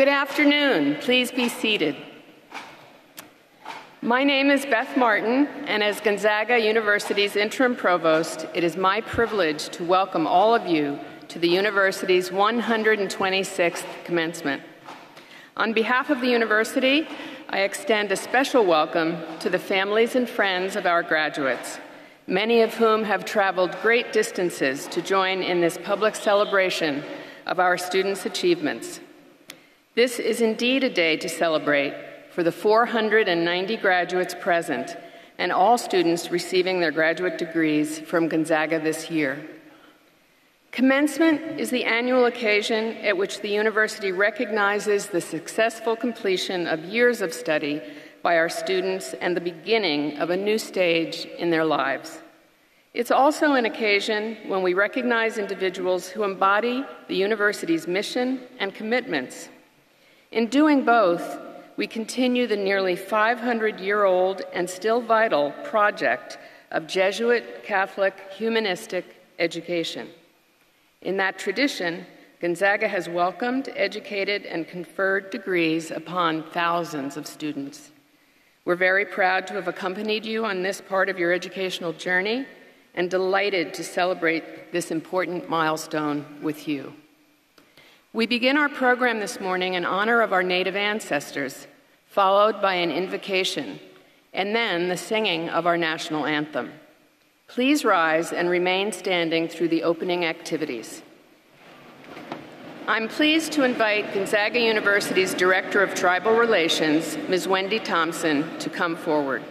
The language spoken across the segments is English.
Good afternoon. Please be seated. My name is Beth Martin, and as Gonzaga University's interim provost, it is my privilege to welcome all of you to the university's 126th commencement. On behalf of the university, I extend a special welcome to the families and friends of our graduates, many of whom have traveled great distances to join in this public celebration of our students' achievements. This is indeed a day to celebrate for the 490 graduates present and all students receiving their graduate degrees from Gonzaga this year. Commencement is the annual occasion at which the university recognizes the successful completion of years of study by our students and the beginning of a new stage in their lives. It's also an occasion when we recognize individuals who embody the university's mission and commitments. In doing both, we continue the nearly 500 year old and still vital project of Jesuit Catholic humanistic education. In that tradition, Gonzaga has welcomed, educated, and conferred degrees upon thousands of students. We're very proud to have accompanied you on this part of your educational journey and delighted to celebrate this important milestone with you. We begin our program this morning in honor of our Native ancestors, followed by an invocation, and then the singing of our national anthem. Please rise and remain standing through the opening activities. I'm pleased to invite Gonzaga University's Director of Tribal Relations, Ms. Wendy Thompson, to come forward.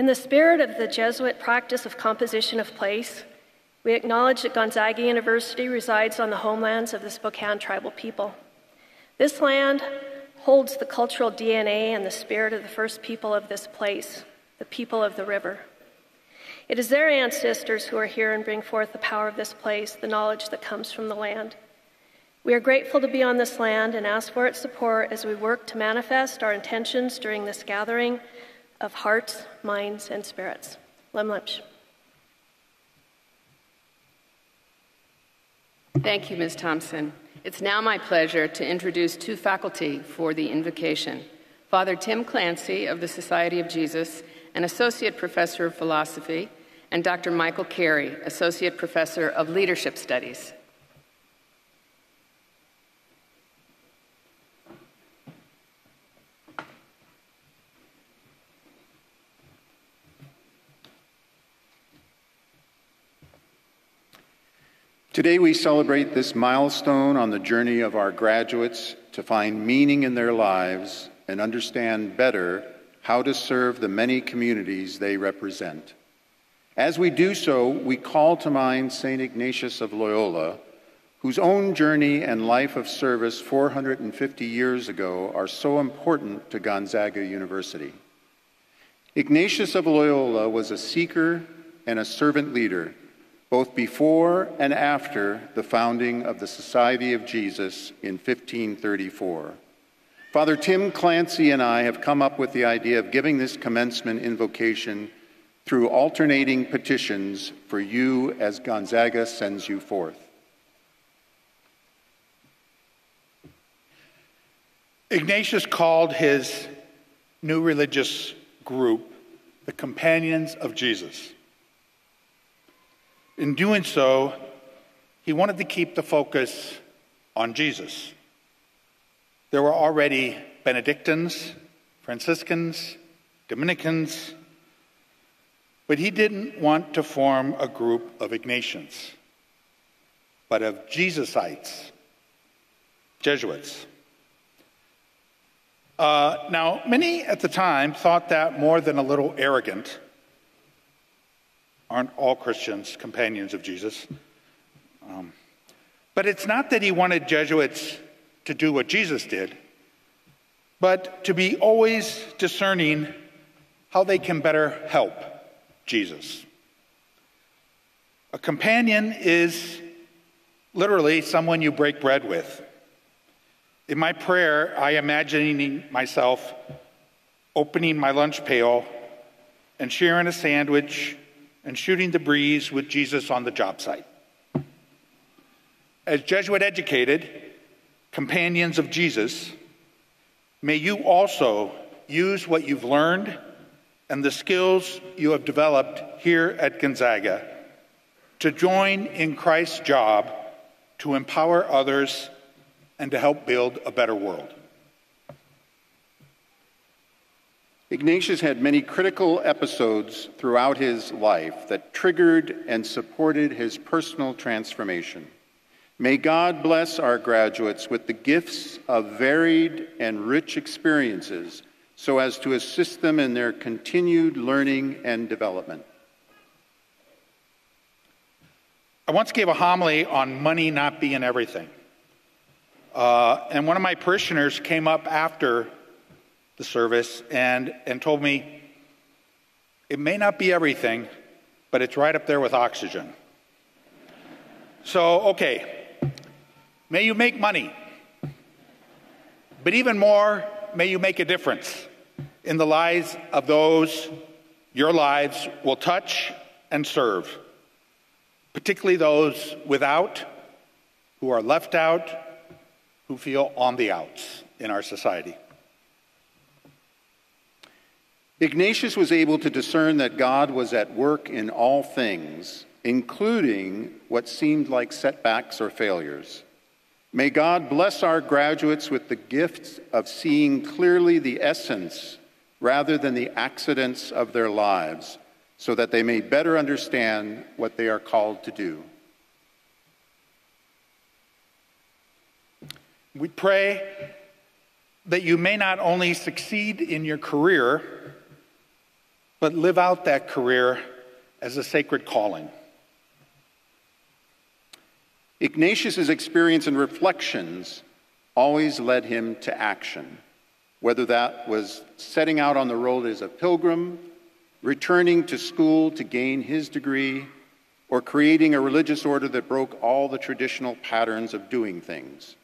In the spirit of the Jesuit practice of composition of place, we acknowledge that Gonzaga University resides on the homelands of the Spokane tribal people. This land holds the cultural DNA and the spirit of the first people of this place, the people of the river. It is their ancestors who are here and bring forth the power of this place, the knowledge that comes from the land. We are grateful to be on this land and ask for its support as we work to manifest our intentions during this gathering of hearts, minds, and spirits. Lemlimsh. Thank you, Ms. Thompson. It's now my pleasure to introduce two faculty for the invocation Father Tim Clancy of the Society of Jesus, an Associate Professor of Philosophy, and Dr. Michael Carey, Associate Professor of Leadership Studies. Today, we celebrate this milestone on the journey of our graduates to find meaning in their lives and understand better how to serve the many communities they represent. As we do so, we call to mind St. Ignatius of Loyola, whose own journey and life of service 450 years ago are so important to Gonzaga University. Ignatius of Loyola was a seeker and a servant leader both before and after the founding of the Society of Jesus in 1534. Father Tim Clancy and I have come up with the idea of giving this commencement invocation through alternating petitions for you as Gonzaga sends you forth. Ignatius called his new religious group the Companions of Jesus. In doing so, he wanted to keep the focus on Jesus. There were already Benedictines, Franciscans, Dominicans, but he didn't want to form a group of Ignatians, but of Jesusites, Jesuits. Uh, now, many at the time thought that more than a little arrogant aren't all Christians companions of Jesus. Um, but it's not that he wanted Jesuits to do what Jesus did, but to be always discerning how they can better help Jesus. A companion is literally someone you break bread with. In my prayer, I imagining myself opening my lunch pail and sharing a sandwich and shooting the breeze with Jesus on the job site. As Jesuit educated companions of Jesus, may you also use what you've learned and the skills you have developed here at Gonzaga to join in Christ's job to empower others and to help build a better world. Ignatius had many critical episodes throughout his life that triggered and supported his personal transformation. May God bless our graduates with the gifts of varied and rich experiences so as to assist them in their continued learning and development. I once gave a homily on money not being everything. Uh, and one of my parishioners came up after the service and, and told me, it may not be everything, but it's right up there with oxygen. So, okay, May you make money. But even more, may you make a difference in the lives of those your lives will touch and serve, particularly those without, who are left out, who feel on the outs in our society. Ignatius was able to discern that God was at work in all things, including what seemed like setbacks or failures. May God bless our graduates with the gift of seeing clearly the essence rather than the accidents of their lives, so that they may better understand what they are called to do. We pray that you may not only succeed in your career, but live out that career as a sacred calling. Ignatius's experience and reflections always led him to action, whether that was setting out on the road as a pilgrim, returning to school to gain his degree, or creating a religious order that broke all the traditional patterns of doing things.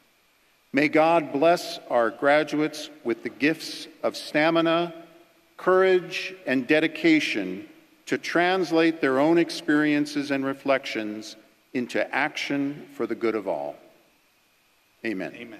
May God bless our graduates with the gifts of stamina, courage, and dedication to translate their own experiences and reflections into action for the good of all. Amen. Amen.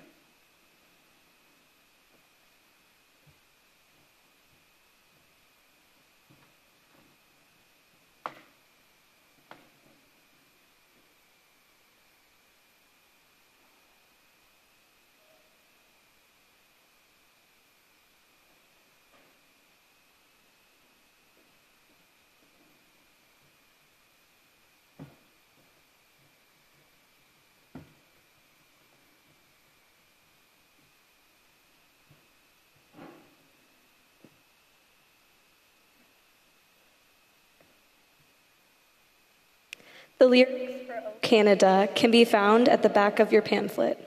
The lyrics for Canada can be found at the back of your pamphlet.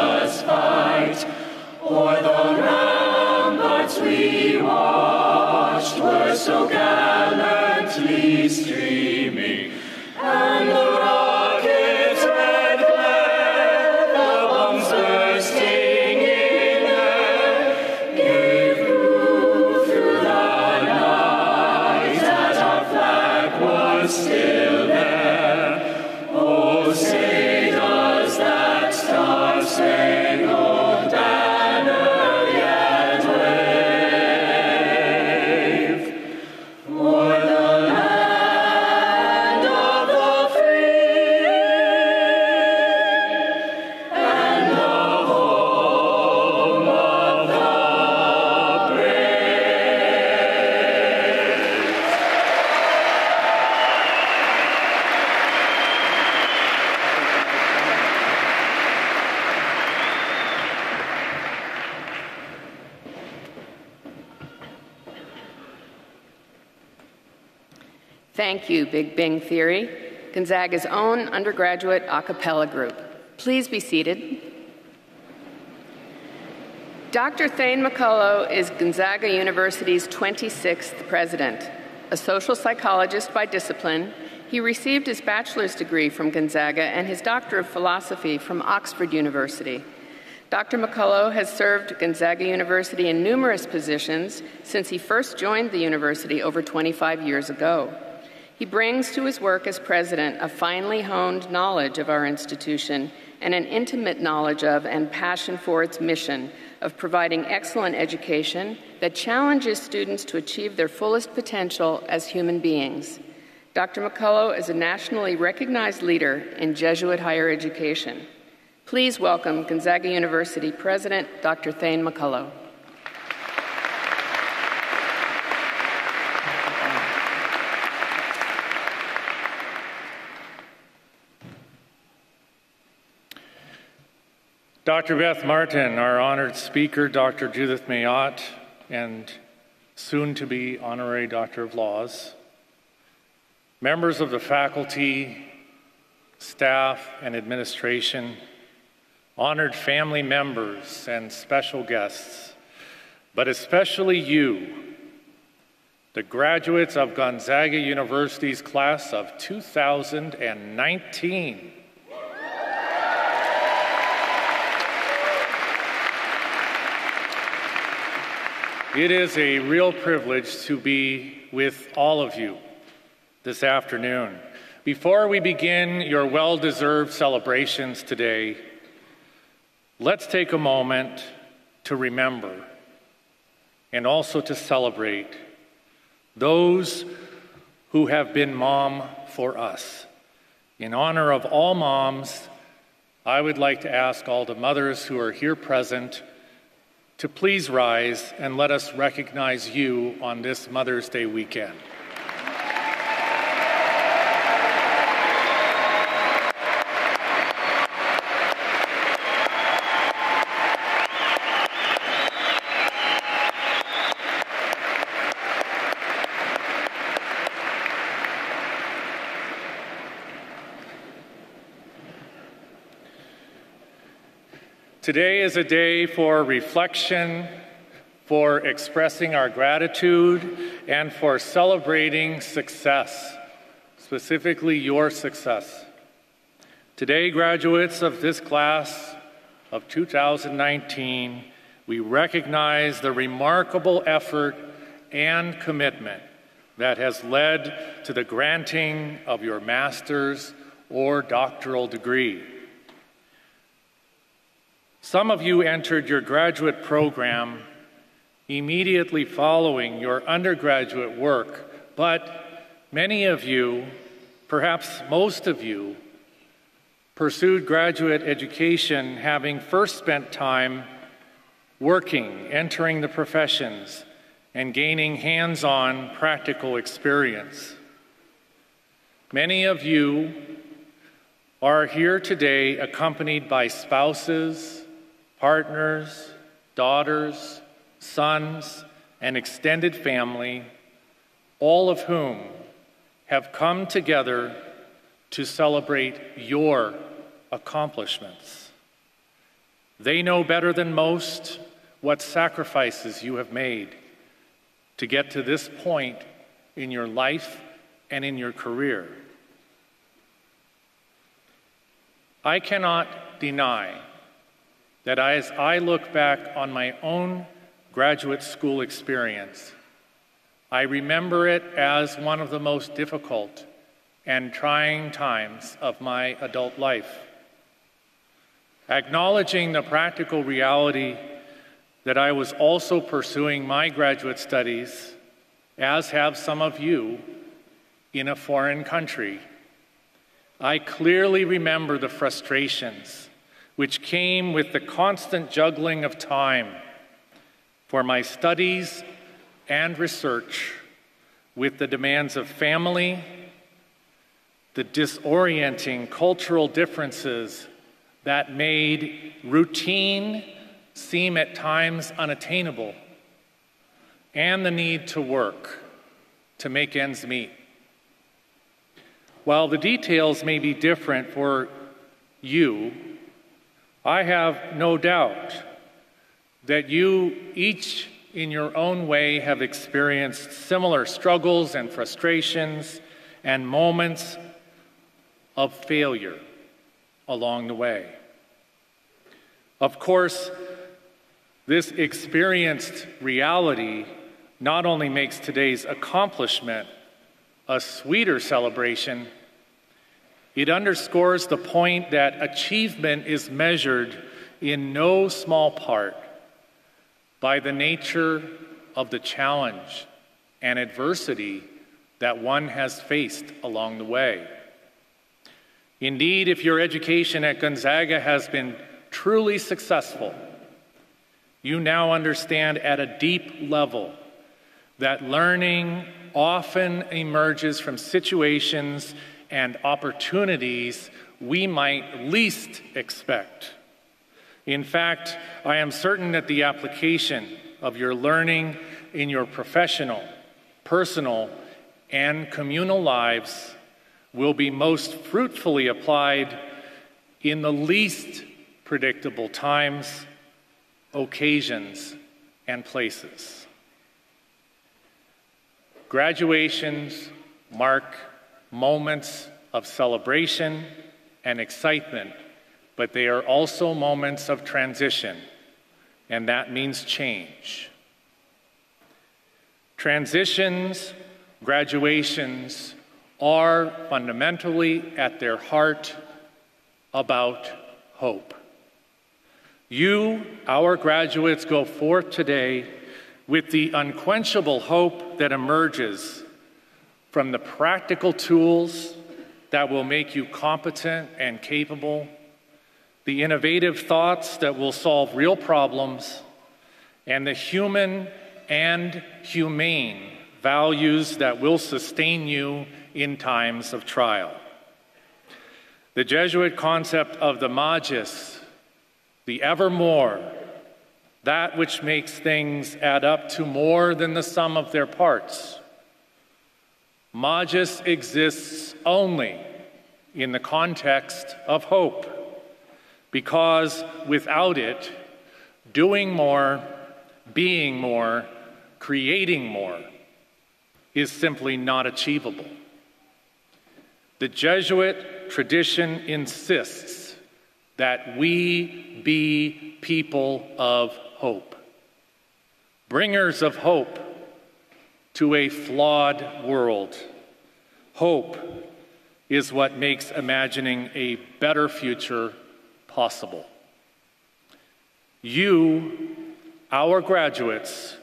Thank you, Big Bang Theory, Gonzaga's own undergraduate a cappella group. Please be seated. Dr. Thayne McCulloh is Gonzaga University's 26th president. A social psychologist by discipline, he received his bachelor's degree from Gonzaga and his doctor of philosophy from Oxford University. Dr. McCulloh has served Gonzaga University in numerous positions since he first joined the university over 25 years ago. He brings to his work as president a finely honed knowledge of our institution and an intimate knowledge of and passion for its mission of providing excellent education that challenges students to achieve their fullest potential as human beings. Dr. McCulloh is a nationally recognized leader in Jesuit higher education. Please welcome Gonzaga University President Dr. Thayne McCulloh. Dr. Beth Martin, our honored speaker, Dr. Judith Mayotte, and soon to be honorary Doctor of Laws, members of the faculty, staff, and administration, honored family members and special guests, but especially you, the graduates of Gonzaga University's class of 2019. It is a real privilege to be with all of you this afternoon. Before we begin your well deserved celebrations today, let's take a moment to remember and also to celebrate those who have been mom for us. In honor of all moms, I would like to ask all the mothers who are here present to please rise and let us recognize you on this Mother's Day weekend. Today is a day for reflection, for expressing our gratitude, and for celebrating success, specifically your success. Today, graduates of this class of 2019, we recognize the remarkable effort and commitment that has led to the granting of your master's or doctoral degree. Some of you entered your graduate program immediately following your undergraduate work, but many of you, perhaps most of you, pursued graduate education having first spent time working, entering the professions, and gaining hands on practical experience. Many of you are here today accompanied by spouses, partners, daughters, sons, and extended family all of whom have come together to celebrate your accomplishments. They know better than most what sacrifices you have made to get to this point in your life and in your career. I cannot deny that as I look back on my own graduate school experience, I remember it as one of the most difficult and trying times of my adult life. Acknowledging the practical reality that I was also pursuing my graduate studies, as have some of you, in a foreign country, I clearly remember the frustrations which came with the constant juggling of time for my studies and research with the demands of family, the disorienting cultural differences that made routine seem at times unattainable, and the need to work to make ends meet. While the details may be different for you, I have no doubt that you each in your own way have experienced similar struggles and frustrations and moments of failure along the way. Of course, this experienced reality not only makes today's accomplishment a sweeter celebration, it underscores the point that achievement is measured in no small part by the nature of the challenge and adversity that one has faced along the way. Indeed, if your education at Gonzaga has been truly successful, you now understand at a deep level that learning often emerges from situations and opportunities we might least expect. In fact, I am certain that the application of your learning in your professional, personal, and communal lives will be most fruitfully applied in the least predictable times, occasions, and places. Graduations mark moments of celebration and excitement, but they are also moments of transition, and that means change. Transitions, graduations are fundamentally at their heart about hope. You, our graduates, go forth today with the unquenchable hope that emerges from the practical tools that will make you competent and capable, the innovative thoughts that will solve real problems, and the human and humane values that will sustain you in times of trial. The Jesuit concept of the magis, the evermore, that which makes things add up to more than the sum of their parts, Magis exists only in the context of hope, because without it, doing more, being more, creating more is simply not achievable. The Jesuit tradition insists that we be people of hope, bringers of hope to a flawed world. Hope is what makes imagining a better future possible. You, our graduates,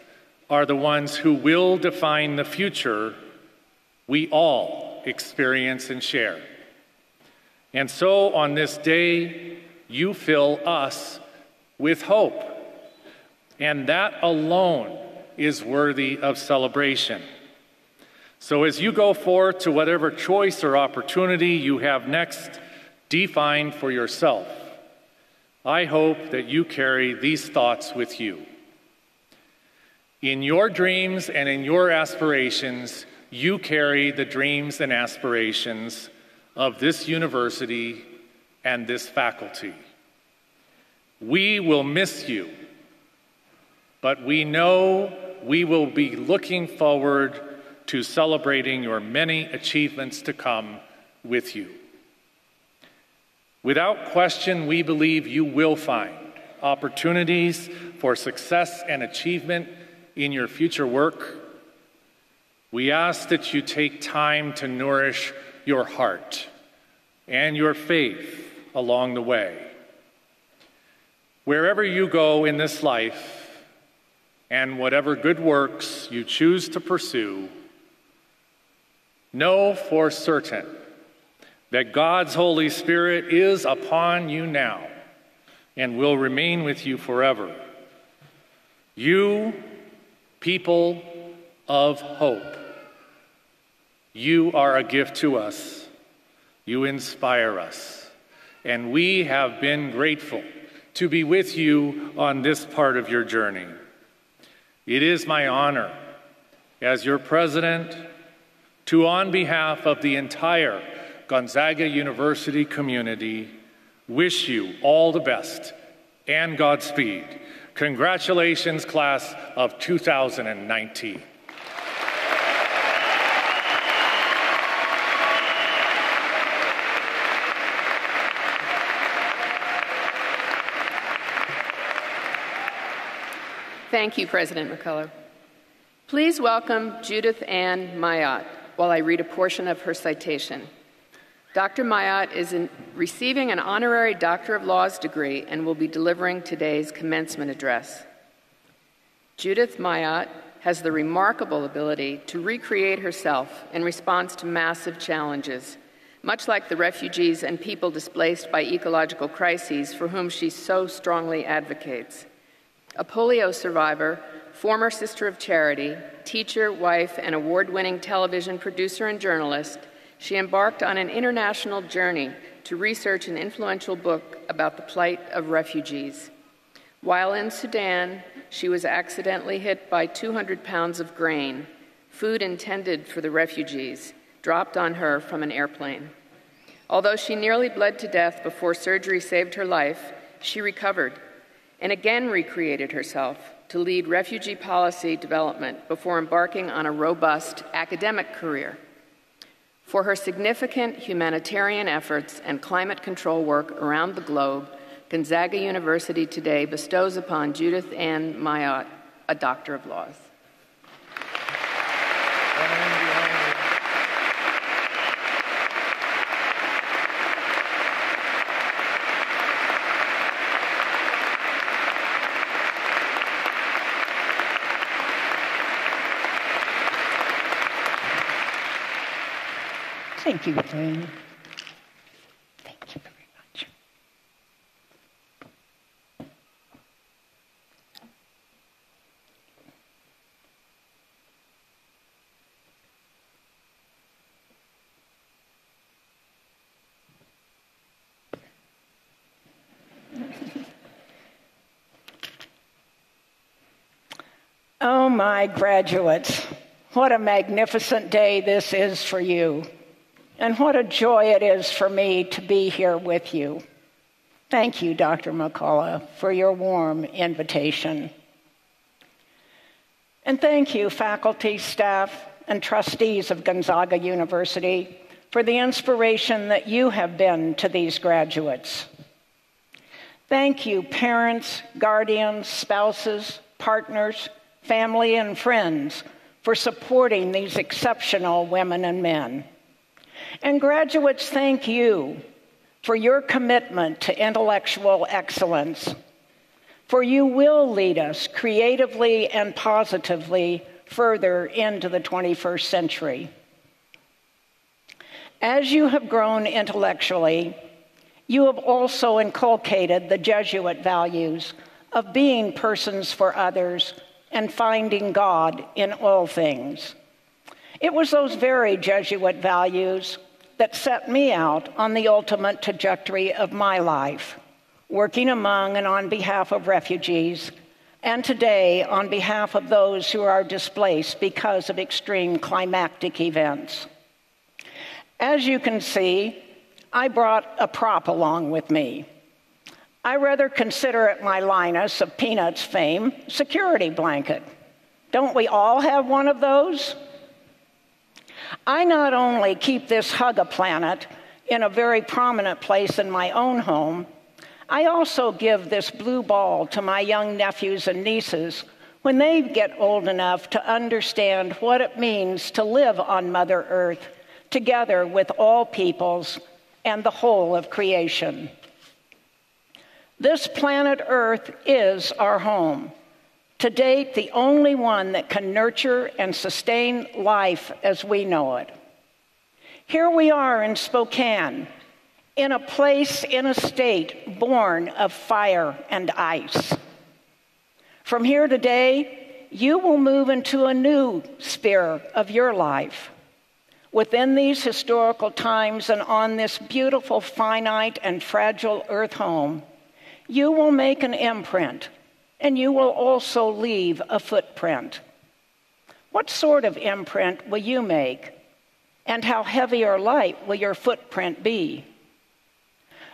are the ones who will define the future we all experience and share. And so on this day, you fill us with hope. And that alone is worthy of celebration. So, as you go forth to whatever choice or opportunity you have next define for yourself, I hope that you carry these thoughts with you. In your dreams and in your aspirations, you carry the dreams and aspirations of this university and this faculty. We will miss you, but we know we will be looking forward to celebrating your many achievements to come with you. Without question, we believe you will find opportunities for success and achievement in your future work. We ask that you take time to nourish your heart and your faith along the way. Wherever you go in this life, and whatever good works you choose to pursue, know for certain that God's Holy Spirit is upon you now and will remain with you forever. You, people of hope, you are a gift to us. You inspire us. And we have been grateful to be with you on this part of your journey. It is my honor as your president to, on behalf of the entire Gonzaga University community, wish you all the best and Godspeed. Congratulations, class of 2019. Thank you, President McCulloh. Please welcome Judith Ann Mayotte while I read a portion of her citation. Dr. Mayotte is receiving an honorary Doctor of Laws degree and will be delivering today's commencement address. Judith Mayotte has the remarkable ability to recreate herself in response to massive challenges, much like the refugees and people displaced by ecological crises for whom she so strongly advocates. A polio survivor, former Sister of Charity, teacher, wife, and award winning television producer and journalist, she embarked on an international journey to research an influential book about the plight of refugees. While in Sudan, she was accidentally hit by 200 pounds of grain, food intended for the refugees, dropped on her from an airplane. Although she nearly bled to death before surgery saved her life, she recovered and again recreated herself to lead refugee policy development before embarking on a robust academic career. For her significant humanitarian efforts and climate control work around the globe, Gonzaga University today bestows upon Judith Ann Mayotte a Doctor of Laws. Thank you, Jane. Thank you very much. Oh, my graduates, what a magnificent day this is for you. And what a joy it is for me to be here with you. Thank you, Dr. McCulloh, for your warm invitation. And thank you, faculty, staff, and trustees of Gonzaga University, for the inspiration that you have been to these graduates. Thank you, parents, guardians, spouses, partners, family, and friends, for supporting these exceptional women and men. And graduates, thank you for your commitment to intellectual excellence, for you will lead us creatively and positively further into the 21st century. As you have grown intellectually, you have also inculcated the Jesuit values of being persons for others and finding God in all things. It was those very Jesuit values that set me out on the ultimate trajectory of my life, working among and on behalf of refugees, and today on behalf of those who are displaced because of extreme climatic events. As you can see, I brought a prop along with me. I rather consider it my Linus of Peanuts fame security blanket. Don't we all have one of those? I not only keep this hug a planet in a very prominent place in my own home, I also give this blue ball to my young nephews and nieces when they get old enough to understand what it means to live on Mother Earth together with all peoples and the whole of creation. This planet Earth is our home. To date, the only one that can nurture and sustain life as we know it. Here we are in Spokane, in a place, in a state born of fire and ice. From here today, you will move into a new sphere of your life. Within these historical times and on this beautiful, finite, and fragile earth home, you will make an imprint and you will also leave a footprint. What sort of imprint will you make? And how heavy or light will your footprint be?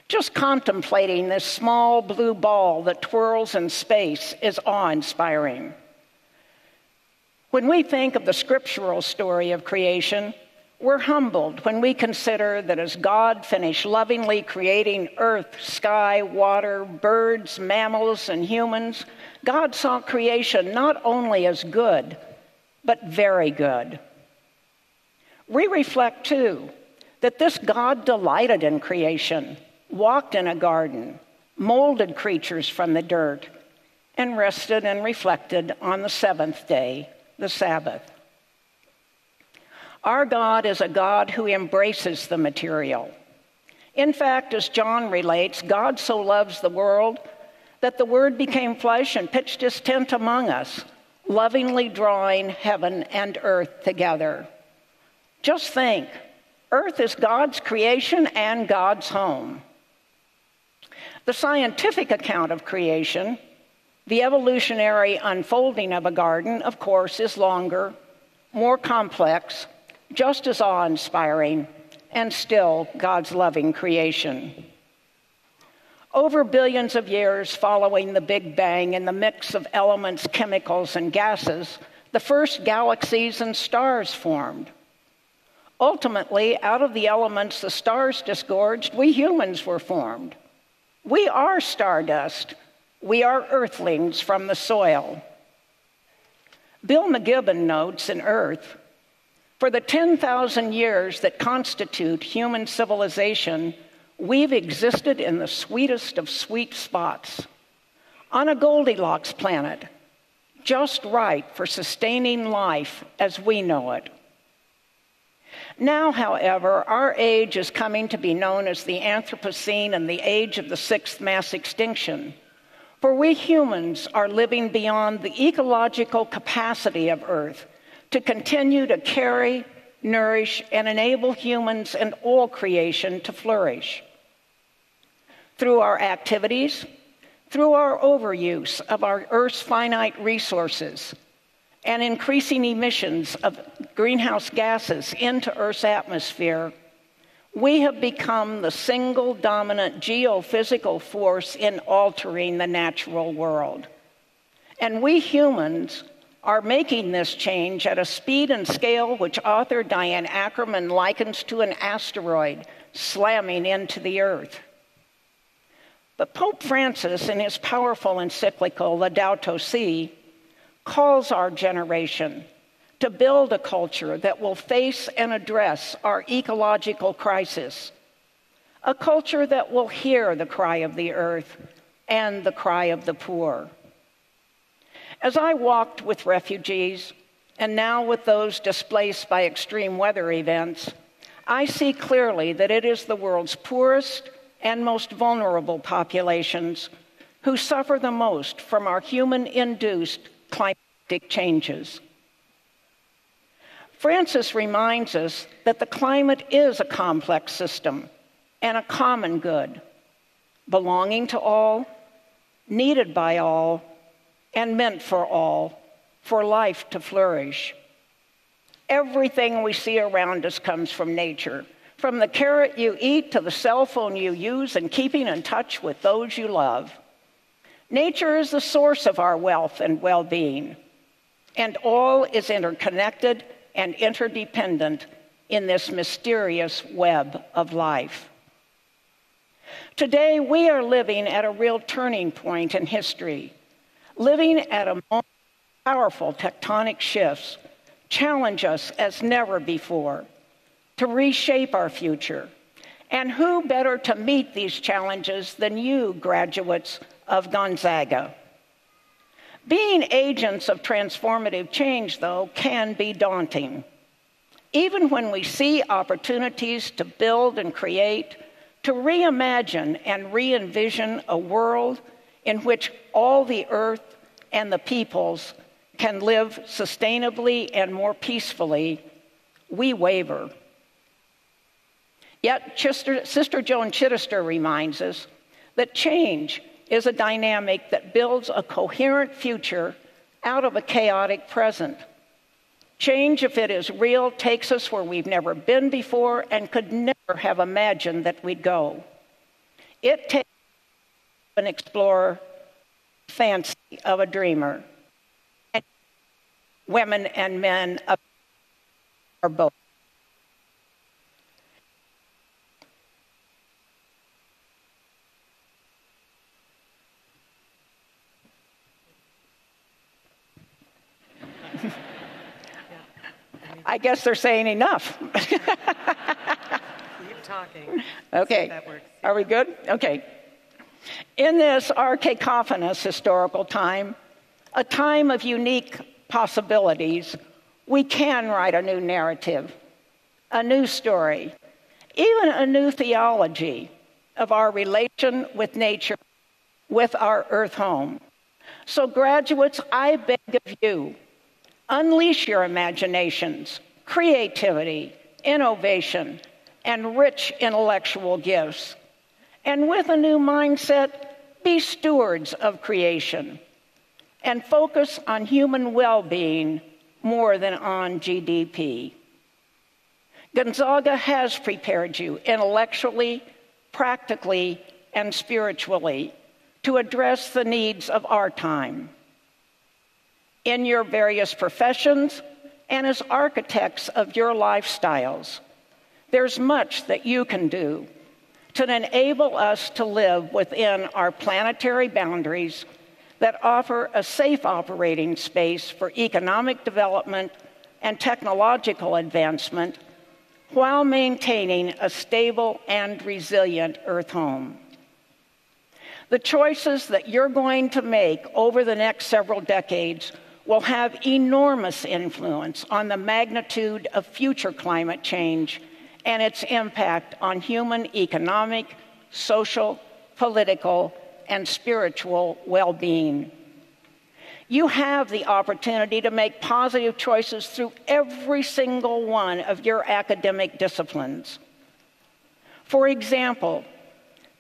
Just contemplating this small blue ball that twirls in space is awe inspiring. When we think of the scriptural story of creation, we're humbled when we consider that as God finished lovingly creating earth, sky, water, birds, mammals, and humans, God saw creation not only as good, but very good. We reflect too that this God delighted in creation walked in a garden, molded creatures from the dirt, and rested and reflected on the seventh day, the Sabbath. Our God is a God who embraces the material. In fact, as John relates, God so loves the world that the Word became flesh and pitched his tent among us, lovingly drawing heaven and earth together. Just think earth is God's creation and God's home. The scientific account of creation, the evolutionary unfolding of a garden, of course, is longer, more complex, just as awe inspiring, and still God's loving creation. Over billions of years following the Big Bang and the mix of elements, chemicals, and gases, the first galaxies and stars formed. Ultimately, out of the elements the stars disgorged, we humans were formed. We are stardust. We are earthlings from the soil. Bill McKibben notes in Earth for the 10,000 years that constitute human civilization, we've existed in the sweetest of sweet spots on a Goldilocks planet, just right for sustaining life as we know it. Now, however, our age is coming to be known as the Anthropocene and the age of the sixth mass extinction. For we humans are living beyond the ecological capacity of Earth to continue to carry, nourish, and enable humans and all creation to flourish. Through our activities, through our overuse of our Earth's finite resources, and increasing emissions of greenhouse gases into Earth's atmosphere, we have become the single dominant geophysical force in altering the natural world. And we humans are making this change at a speed and scale which author Diane Ackerman likens to an asteroid slamming into the earth. But Pope Francis, in his powerful encyclical, Laudato Si', calls our generation to build a culture that will face and address our ecological crisis, a culture that will hear the cry of the earth and the cry of the poor. As I walked with refugees, and now with those displaced by extreme weather events, I see clearly that it is the world's poorest and most vulnerable populations who suffer the most from our human induced climatic changes. Francis reminds us that the climate is a complex system and a common good, belonging to all, needed by all, and meant for all, for life to flourish. Everything we see around us comes from nature, from the carrot you eat to the cell phone you use and keeping in touch with those you love. Nature is the source of our wealth and well being, and all is interconnected and interdependent in this mysterious web of life. Today, we are living at a real turning point in history, living at a moment powerful tectonic shifts challenge us as never before to reshape our future. And who better to meet these challenges than you, graduates of Gonzaga? Being agents of transformative change, though, can be daunting. Even when we see opportunities to build and create, to reimagine and re envision a world in which all the earth and the peoples can live sustainably and more peacefully, we waver. Yet, Sister Joan Chittister reminds us that change is a dynamic that builds a coherent future out of a chaotic present. Change, if it is real, takes us where we've never been before and could never have imagined that we'd go. It takes an explorer fancy of a dreamer And women and men are both. I guess they're saying enough. Keep talking. Okay. Are we good? Okay. In this our cacophonous historical time, a time of unique possibilities, we can write a new narrative, a new story, even a new theology of our relation with nature, with our earth home. So, graduates, I beg of you, unleash your imaginations, creativity, innovation, and rich intellectual gifts. And with a new mindset, be stewards of creation and focus on human well being more than on GDP. Gonzaga has prepared you intellectually, practically, and spiritually to address the needs of our time. In your various professions and as architects of your lifestyles, there's much that you can do to enable us to live within our planetary boundaries that offer a safe operating space for economic development and technological advancement while maintaining a stable and resilient Earth home. The choices that you're going to make over the next several decades will have enormous influence on the magnitude of future climate change and its impact on human economic, social, political, and spiritual well being. You have the opportunity to make positive choices through every single one of your academic disciplines. For example,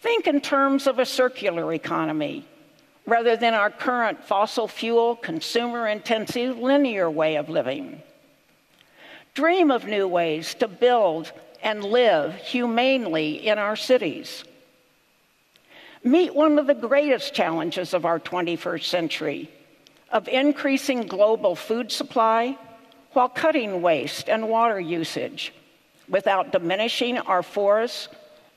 think in terms of a circular economy rather than our current fossil fuel, consumer intensive, linear way of living. Dream of new ways to build and live humanely in our cities meet one of the greatest challenges of our 21st century of increasing global food supply while cutting waste and water usage without diminishing our forests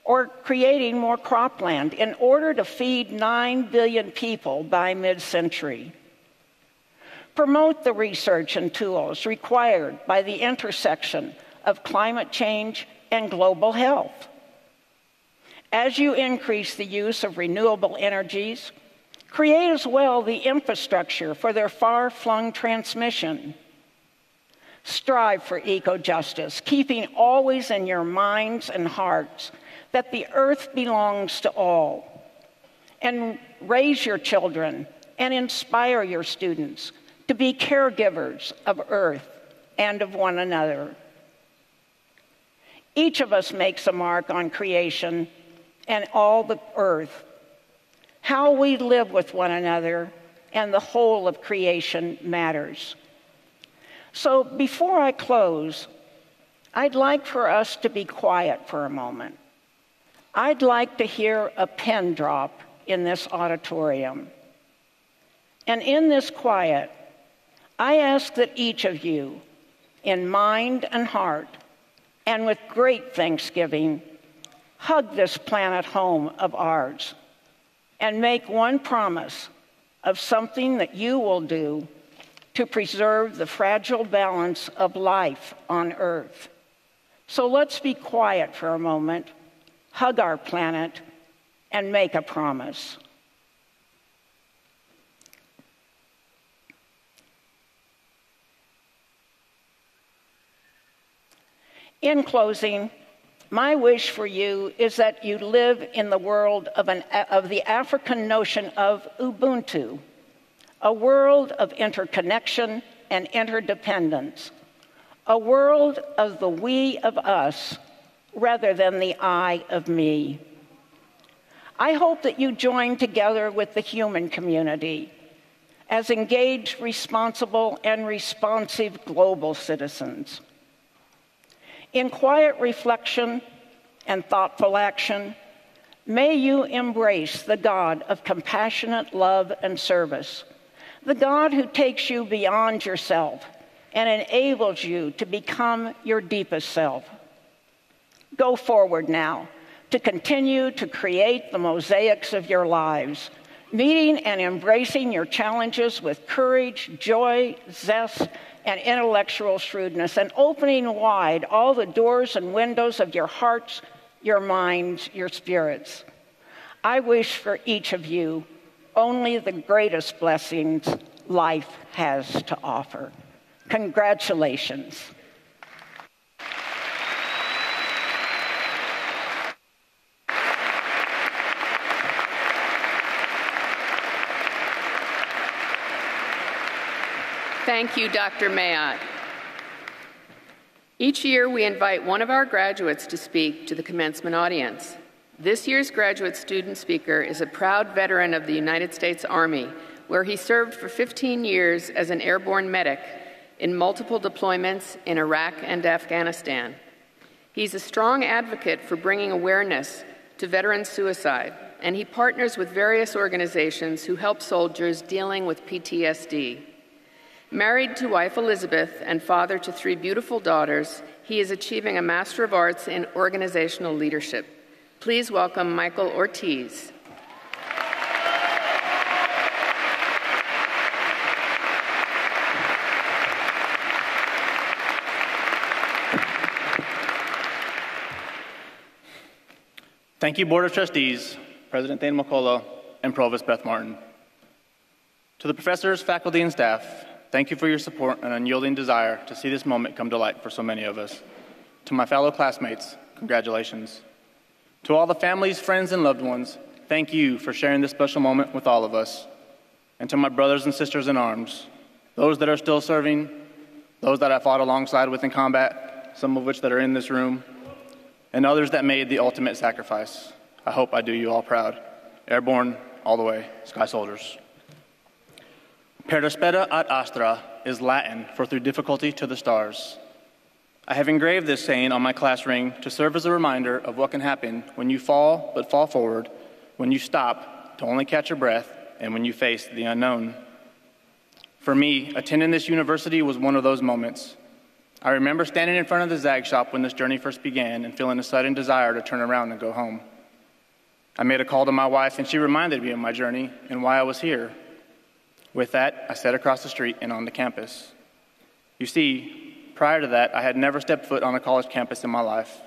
or creating more cropland in order to feed 9 billion people by mid century. Promote the research and tools required by the intersection of climate change and global health. As you increase the use of renewable energies, create as well the infrastructure for their far flung transmission. Strive for eco justice, keeping always in your minds and hearts that the earth belongs to all. And raise your children and inspire your students to be caregivers of earth and of one another. Each of us makes a mark on creation and all the earth. How we live with one another and the whole of creation matters. So before I close, I'd like for us to be quiet for a moment. I'd like to hear a pin drop in this auditorium. And in this quiet, I ask that each of you, in mind and heart, and with great thanksgiving, hug this planet home of ours and make one promise of something that you will do to preserve the fragile balance of life on Earth. So let's be quiet for a moment, hug our planet, and make a promise. In closing, my wish for you is that you live in the world of, an, of the African notion of Ubuntu, a world of interconnection and interdependence, a world of the we of us rather than the I of me. I hope that you join together with the human community as engaged, responsible, and responsive global citizens. In quiet reflection and thoughtful action, may you embrace the God of compassionate love and service, the God who takes you beyond yourself and enables you to become your deepest self. Go forward now to continue to create the mosaics of your lives, meeting and embracing your challenges with courage, joy, zest, and intellectual shrewdness, and opening wide all the doors and windows of your hearts, your minds, your spirits. I wish for each of you only the greatest blessings life has to offer. Congratulations. Thank you, Dr. Mayotte. Each year, we invite one of our graduates to speak to the commencement audience. This year's graduate student speaker is a proud veteran of the United States Army, where he served for 15 years as an airborne medic in multiple deployments in Iraq and Afghanistan. He's a strong advocate for bringing awareness to veteran suicide, and he partners with various organizations who help soldiers dealing with PTSD. Married to wife Elizabeth and father to three beautiful daughters, he is achieving a Master of Arts in Organizational Leadership. Please welcome Michael Ortiz. Thank you, Board of Trustees, President Thayne McCulloh, and Provost Beth Martin. To the professors, faculty, and staff, Thank you for your support and unyielding desire to see this moment come to light for so many of us. To my fellow classmates, congratulations. To all the families, friends, and loved ones, thank you for sharing this special moment with all of us. And to my brothers and sisters in arms, those that are still serving, those that I fought alongside with in combat, some of which that are in this room, and others that made the ultimate sacrifice. I hope I do you all proud. Airborne, all the way, Sky Soldiers. Per aspera ad astra is Latin for through difficulty to the stars. I have engraved this saying on my class ring to serve as a reminder of what can happen when you fall but fall forward, when you stop to only catch your breath, and when you face the unknown. For me, attending this university was one of those moments. I remember standing in front of the Zag shop when this journey first began and feeling a sudden desire to turn around and go home. I made a call to my wife, and she reminded me of my journey and why I was here. With that, I set across the street and onto campus. You see, prior to that, I had never stepped foot on a college campus in my life.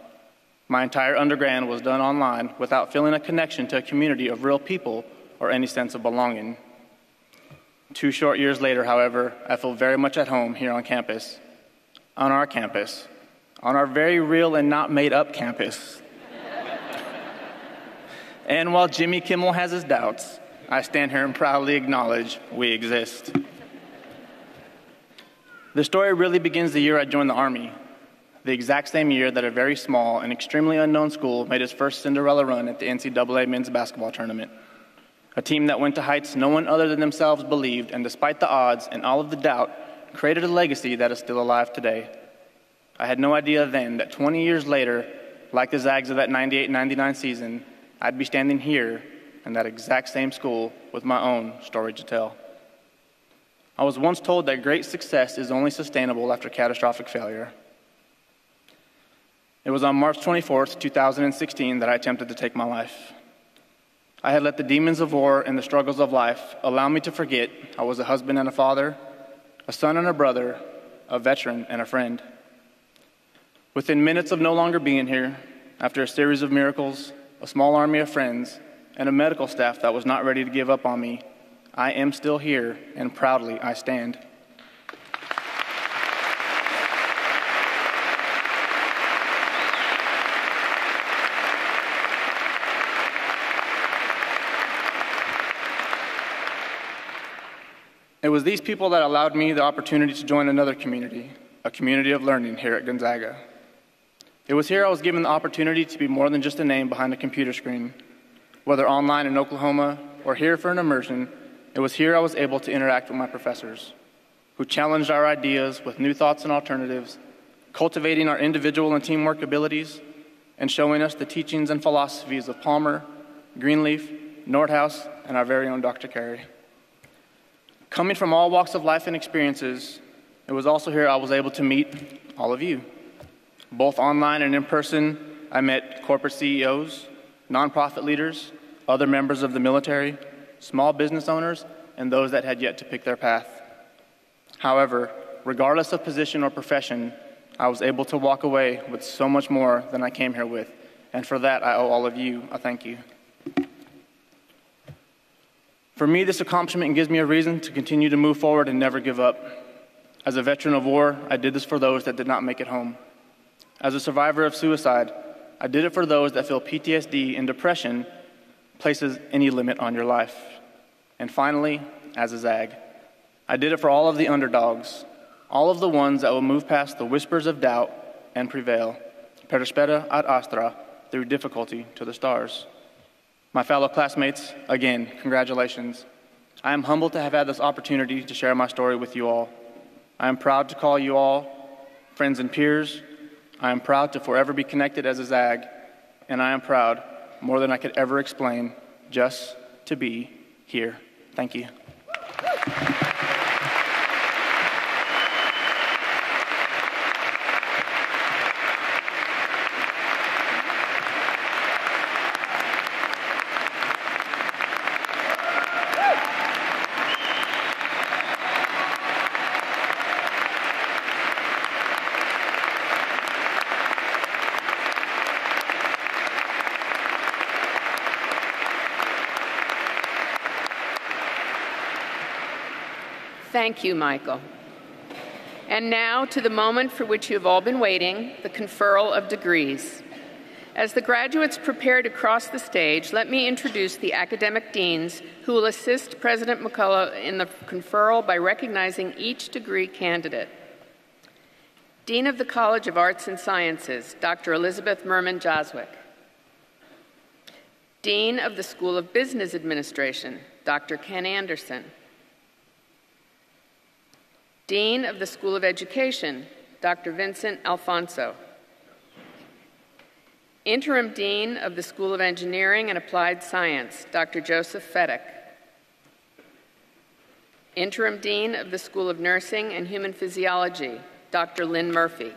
My entire undergrad was done online without feeling a connection to a community of real people or any sense of belonging. Two short years later, however, I feel very much at home here on campus, on our campus, on our very real and not made up campus. and while Jimmy Kimmel has his doubts, I stand here and proudly acknowledge we exist. The story really begins the year I joined the Army, the exact same year that a very small and extremely unknown school made its first Cinderella run at the NCAA men's basketball tournament. A team that went to heights no one other than themselves believed, and despite the odds and all of the doubt, created a legacy that is still alive today. I had no idea then that 20 years later, like the Zags of that 98 99 season, I'd be standing here in that exact same school with my own story to tell. I was once told that great success is only sustainable after catastrophic failure. It was on March 24th, 2016, that I attempted to take my life. I had let the demons of war and the struggles of life allow me to forget I was a husband and a father, a son and a brother, a veteran and a friend. Within minutes of no longer being here, after a series of miracles, a small army of friends, and a medical staff that was not ready to give up on me, I am still here, and proudly I stand. It was these people that allowed me the opportunity to join another community, a community of learning here at Gonzaga. It was here I was given the opportunity to be more than just a name behind a computer screen. Whether online in Oklahoma or here for an immersion, it was here I was able to interact with my professors, who challenged our ideas with new thoughts and alternatives, cultivating our individual and teamwork abilities, and showing us the teachings and philosophies of Palmer, Greenleaf, Nordhaus, and our very own Dr. Carey. Coming from all walks of life and experiences, it was also here I was able to meet all of you. Both online and in person, I met corporate CEOs, nonprofit leaders, other members of the military, small business owners, and those that had yet to pick their path. However, regardless of position or profession, I was able to walk away with so much more than I came here with, and for that I owe all of you a thank you. For me, this accomplishment gives me a reason to continue to move forward and never give up. As a veteran of war, I did this for those that did not make it home. As a survivor of suicide, I did it for those that feel PTSD and depression places any limit on your life. And finally, as a ZAG, I did it for all of the underdogs, all of the ones that will move past the whispers of doubt and prevail, per ad astra, through difficulty to the stars. My fellow classmates, again, congratulations. I am humbled to have had this opportunity to share my story with you all. I am proud to call you all friends and peers. I am proud to forever be connected as a ZAG, and I am proud, more than I could ever explain, just to be here. Thank you. Thank you, Michael. And now to the moment for which you have all been waiting the conferral of degrees. As the graduates prepare to cross the stage, let me introduce the academic deans who will assist President McCulloh in the conferral by recognizing each degree candidate. Dean of the College of Arts and Sciences, Dr. Elizabeth Merman Joswick. Dean of the School of Business Administration, Dr. Ken Anderson. Dean of the School of Education, Dr. Vincent Alfonso. Interim Dean of the School of Engineering and Applied Science, Dr. Joseph Fedek. Interim Dean of the School of Nursing and Human Physiology, Dr. Lynn Murphy.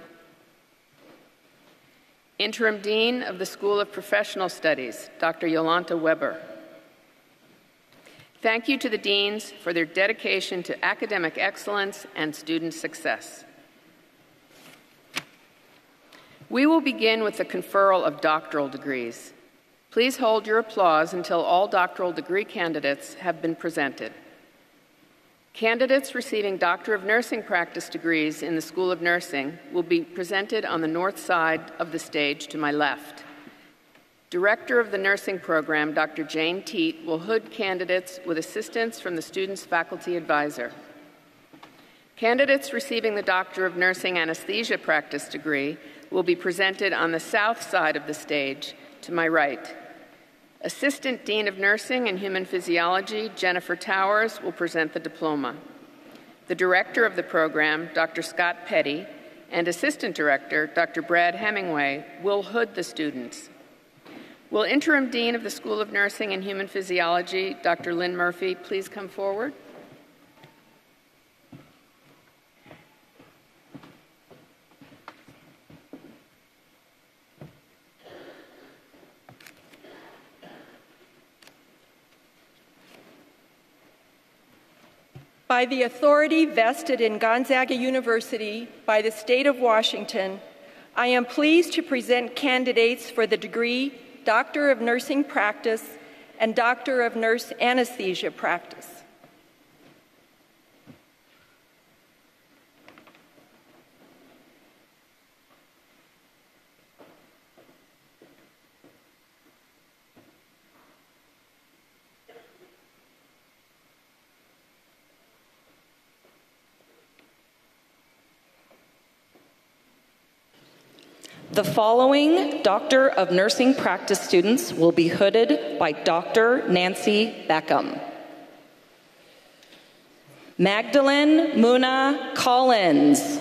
Interim Dean of the School of Professional Studies, Dr. Yolanta Weber. Thank you to the deans for their dedication to academic excellence and student success. We will begin with the conferral of doctoral degrees. Please hold your applause until all doctoral degree candidates have been presented. Candidates receiving Doctor of Nursing practice degrees in the School of Nursing will be presented on the north side of the stage to my left. Director of the nursing program, Dr. Jane Tiedt, will hood candidates with assistance from the student's faculty advisor. Candidates receiving the Doctor of Nursing anesthesia practice degree will be presented on the south side of the stage to my right. Assistant Dean of Nursing and Human Physiology, Jennifer Towers, will present the diploma. The director of the program, Dr. Scott Petty, and Assistant Director, Dr. Brad Hemingway, will hood the students. Will Interim Dean of the School of Nursing and Human Physiology, Dr. Lynn Murphy, please come forward? By the authority vested in Gonzaga University by the state of Washington, I am pleased to present candidates for the degree Doctor of Nursing Practice and Doctor of Nurse Anesthesia Practice. The following Doctor of Nursing practice students will be hooded by Dr. Nancy Beckham. Magdalene Muna Collins.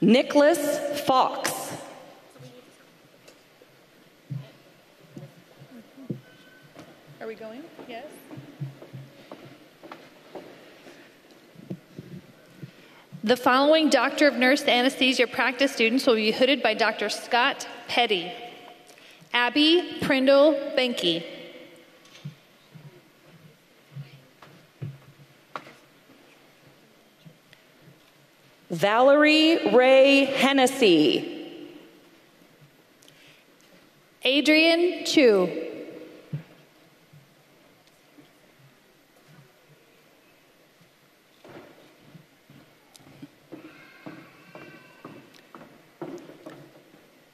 Nicholas Fox. Are we going? Yes. The following Doctor of Nurse Anesthesia practice students will be hooded by Dr. Scott Petty. Abby Prindle Benke. Valerie Ray Hennessy. Adrian Chu.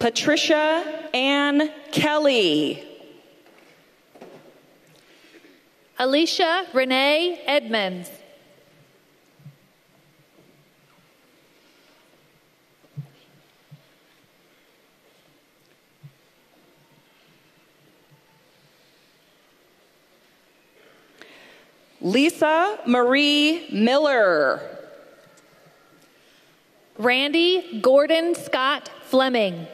Patricia Ann Kelly. Alicia Renee Edmonds. Lisa Marie Miller. Randy Gordon Scott Fleming.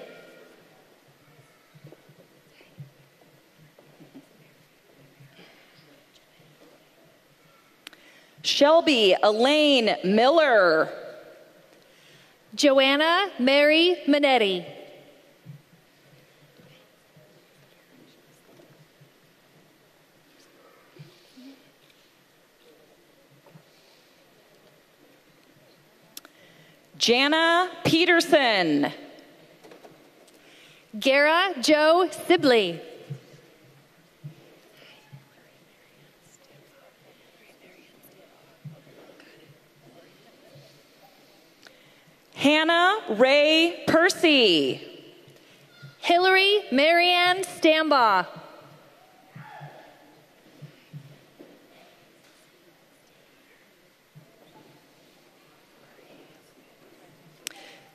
Shelby Elaine Miller. Joanna Mary Minetti. Jana Peterson. Gara Joe Sibley. Hannah Ray Percy. Hillary Marianne Stambaugh.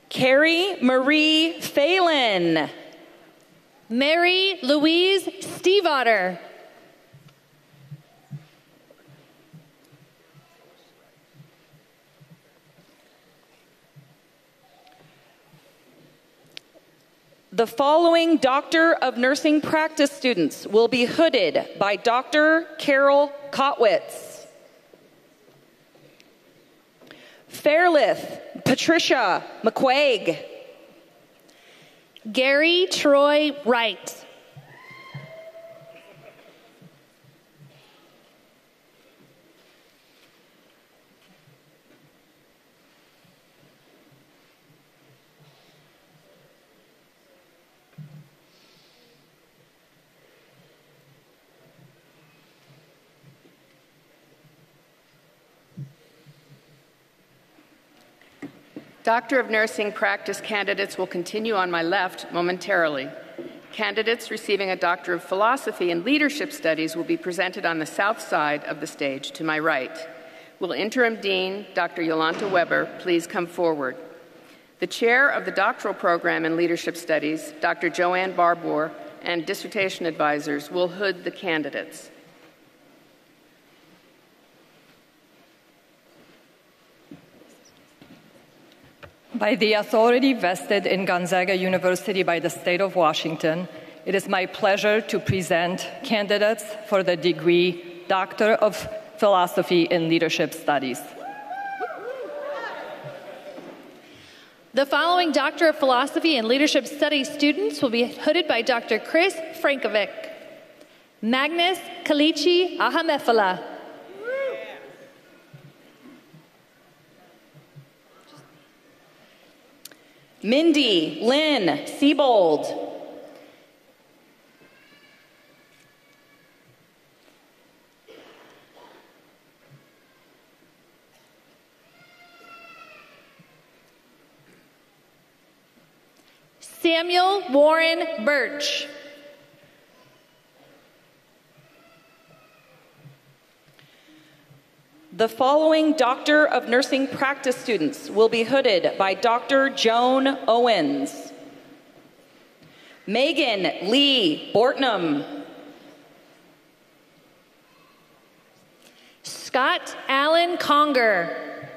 Carrie Marie Phelan. Mary Louise Steveotter. The following Doctor of Nursing practice students will be hooded by Dr. Carol Kotwitz. Fairlith Patricia McQuaig. Gary Troy Wright. Doctor of Nursing practice candidates will continue on my left momentarily. Candidates receiving a Doctor of Philosophy in Leadership Studies will be presented on the south side of the stage to my right. Will Interim Dean Dr. Yolanta Weber please come forward? The chair of the doctoral program in Leadership Studies, Dr. Joanne Barbour, and dissertation advisors will hood the candidates. By the authority vested in Gonzaga University by the state of Washington, it is my pleasure to present candidates for the degree Doctor of Philosophy in Leadership Studies. The following Doctor of Philosophy and Leadership Studies students will be hooded by Dr. Chris Francovich. Magnus Kalichi Ahamefala. Mindy Lynn Siebold. Samuel Warren Birch. The following Doctor of Nursing practice students will be hooded by Dr. Joan Owens. Megan Lee Bortnam. Scott Allen Conger.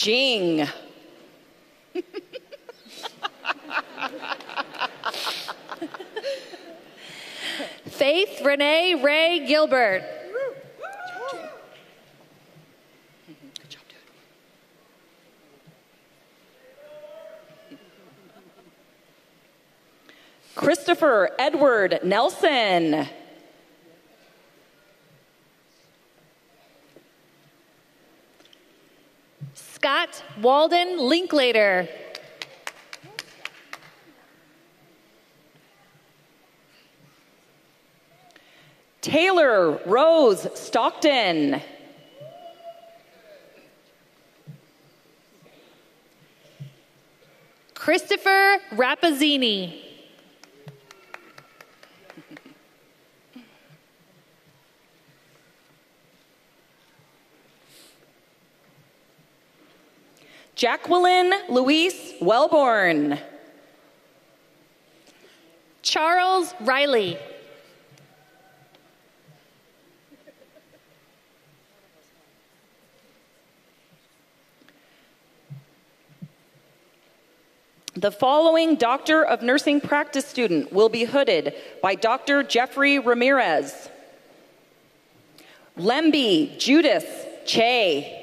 Jing. Faith Renee Ray Gilbert. Christopher Edward Nelson. Scott Walden Linklater. Taylor Rose Stockton. Christopher Rappazzini. Jacqueline Louise Wellborn. Charles Riley. The following Doctor of Nursing practice student will be hooded by Dr. Jeffrey Ramirez. Lemby Judith Che.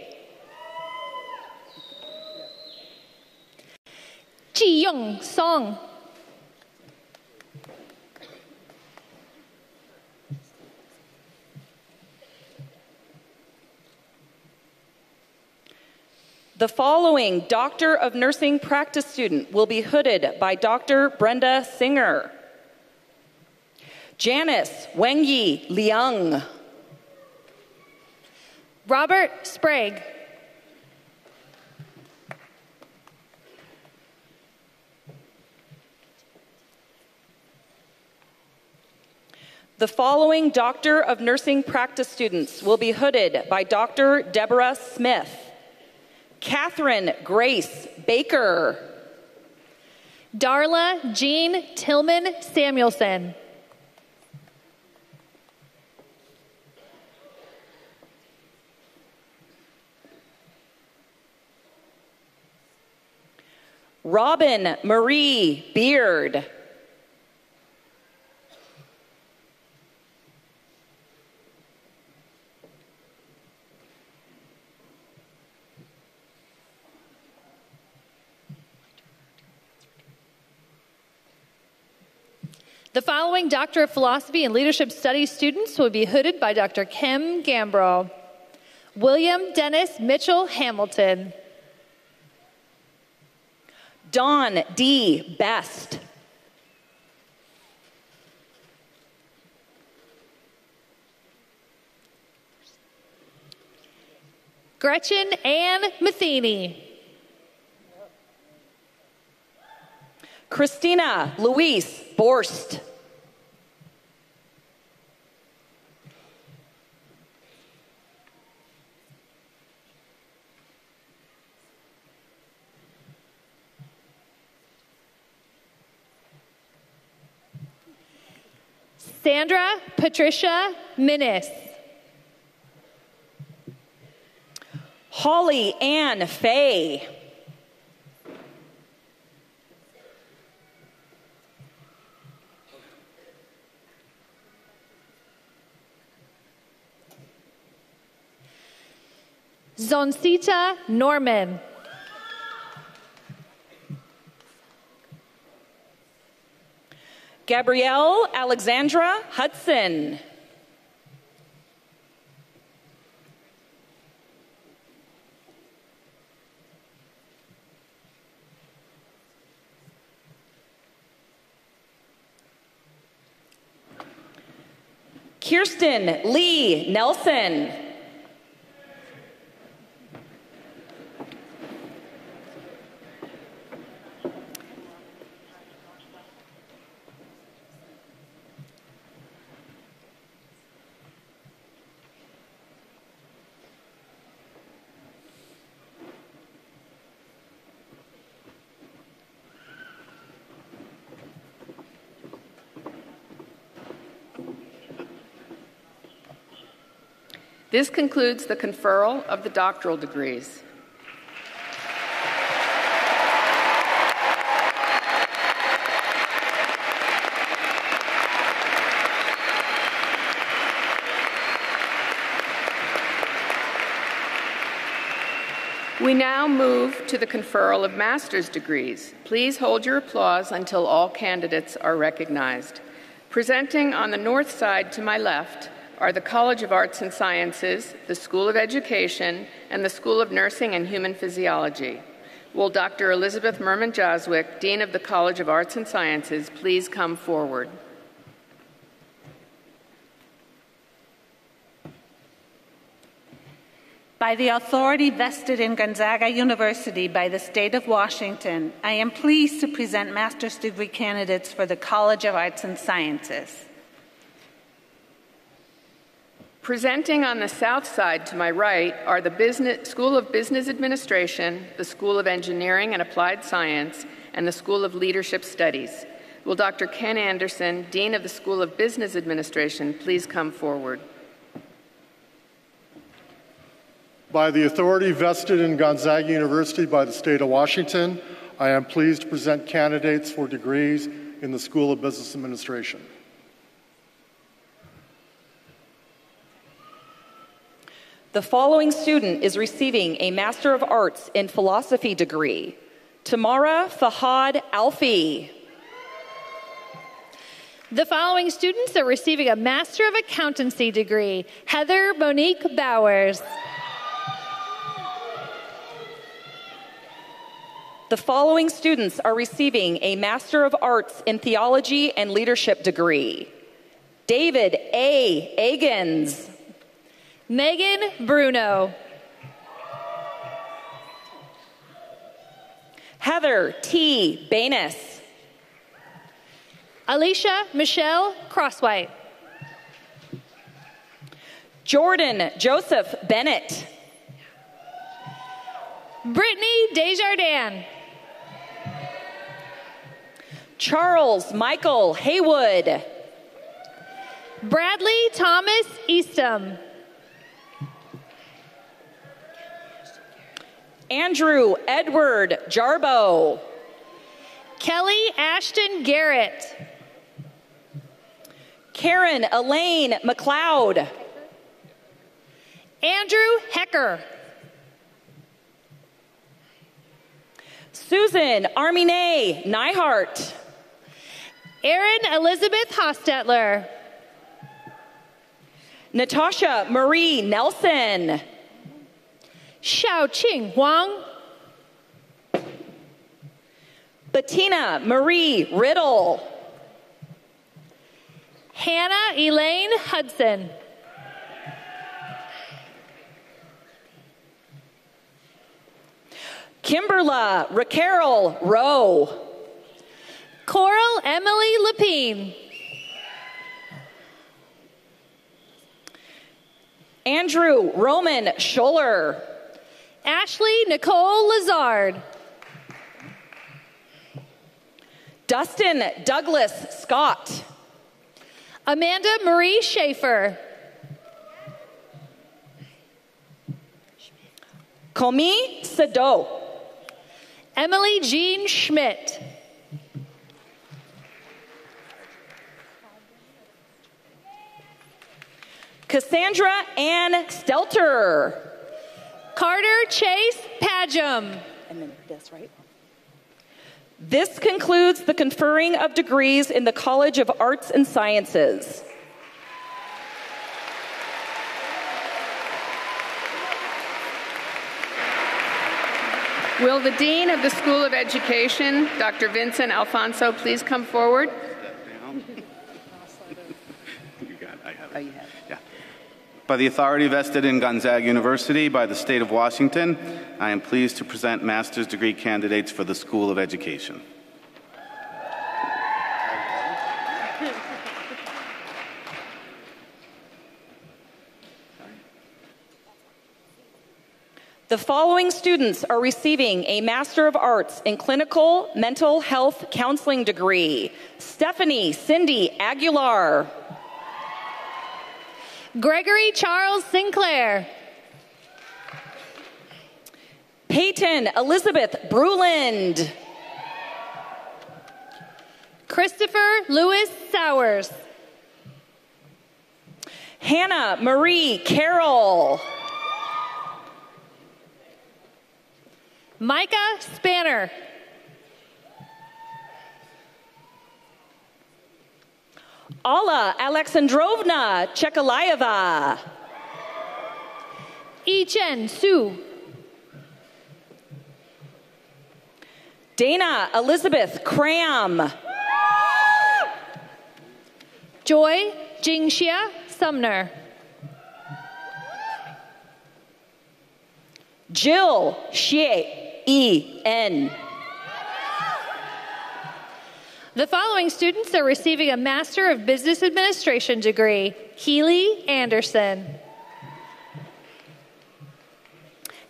Ji Young Song. The following Doctor of Nursing practice student will be hooded by Dr. Brenda Singer. Janice Wenyi Liang. Robert Sprague. The following Doctor of Nursing practice students will be hooded by Dr. Deborah Smith. Catherine Grace Baker. Darla Jean Tillman Samuelson. Robin Marie Beard. The following Doctor of Philosophy and Leadership Studies students will be hooded by Dr. Kim Gambrell. William Dennis Mitchell Hamilton. Don D. Best. Gretchen Ann Matheny. Christina Louise Borst. Sandra Patricia Minnis. Holly Ann Fay. Zoncita Norman. Gabrielle Alexandra Hudson. Kirsten Lee Nelson. This concludes the conferral of the doctoral degrees. We now move to the conferral of master's degrees. Please hold your applause until all candidates are recognized. Presenting on the north side to my left are the College of Arts and Sciences, the School of Education, and the School of Nursing and Human Physiology. Will Dr. Elisabeth Mermann-Jozwiak, Dean of the College of Arts and Sciences, please come forward? By the authority vested in Gonzaga University by the state of Washington, I am pleased to present master's degree candidates for the College of Arts and Sciences. Presenting on the south side to my right are the Business, School of Business Administration, the School of Engineering and Applied Science, and the School of Leadership Studies. Will Dr. Ken Anderson, Dean of the School of Business Administration, please come forward? By the authority vested in Gonzaga University by the state of Washington, I am pleased to present candidates for degrees in the School of Business Administration. The following student is receiving a Master of Arts in Philosophy degree Tamara Fahad Alfi. The following students are receiving a Master of Accountancy degree Heather Monique Bowers. The following students are receiving a Master of Arts in Theology and Leadership degree David A. Agans. Megan Bruno. Heather T. Banis. Alicia Michelle Crosswhite. Jordan Joseph Bennett. Brittany Desjardins. Charles Michael Haywood. Bradley Thomas Eastham. Andrew Edward Jarbo. Kelly Ashton Garrett. Karen Elaine McLeod. Andrew Hecker. Susan Armine Neihart. Erin Elizabeth Hostetler. Natasha Marie Nelson. Xiao Qing Huang. Bettina Marie Riddle. Hannah Elaine Hudson. Kimberla Raquel Rowe. Coral Emily Lapine. Andrew Roman Scholler. Ashley Nicole Lazard. Dustin Douglas Scott. Amanda Marie Schaefer. Komi Sado. Emily Jean Schmidt. Cassandra Ann Stelter. Carter Chase Padgham. And then this, right? This concludes the conferring of degrees in the College of Arts and Sciences. Will the Dean of the School of Education, Dr. Vincent Alfonso, please come forward? You got. I have it. Oh, you have it. Yeah. By the authority vested in Gonzaga University by the state of Washington, I am pleased to present master's degree candidates for the School of Education. The following students are receiving a Master of Arts in Clinical Mental Health Counseling degree Stephanie Cindy Aguilar, Gregory Charles Sinclair. Peyton Elizabeth Bruland, Christopher Lewis Sowers. Hannah Marie Carroll, Micah Spanner. Alla Alexandrovna Chekalayeva, Ichen Su. Dana Elizabeth Cram, Joy Jingxia Sumner. Jill Xie E N. The following students are receiving a Master of Business Administration degree Keely Anderson.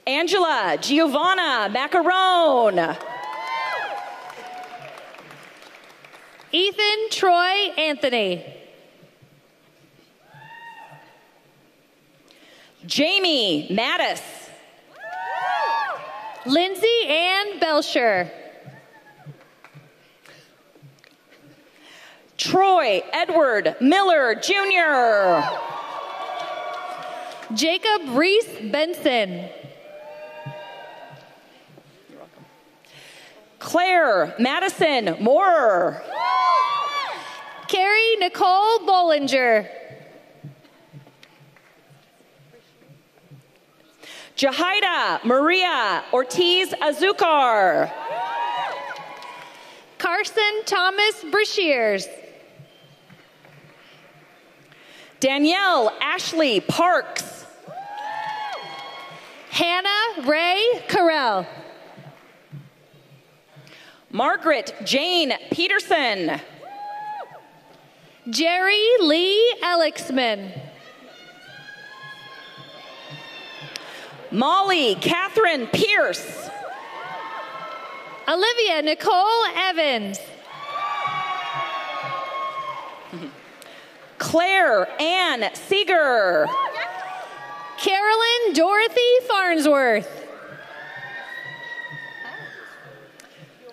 Angela Giovanna Macarone, Ethan Troy Anthony. Jamie Mattis, Lindsay Ann Belcher. Troy Edward Miller Jr., Jacob Reese Benson. Claire Madison Moore, Carrie Nicole Bollinger. Jahida Maria Ortiz Azucar, Carson Thomas Brashears. Danielle Ashley Parks, Hannah Ray Carell. Margaret Jane Peterson, Jerry Lee Elixman. Molly Catherine Pierce, Olivia Nicole Evans. Claire Ann Seeger, Carolyn Dorothy Farnsworth.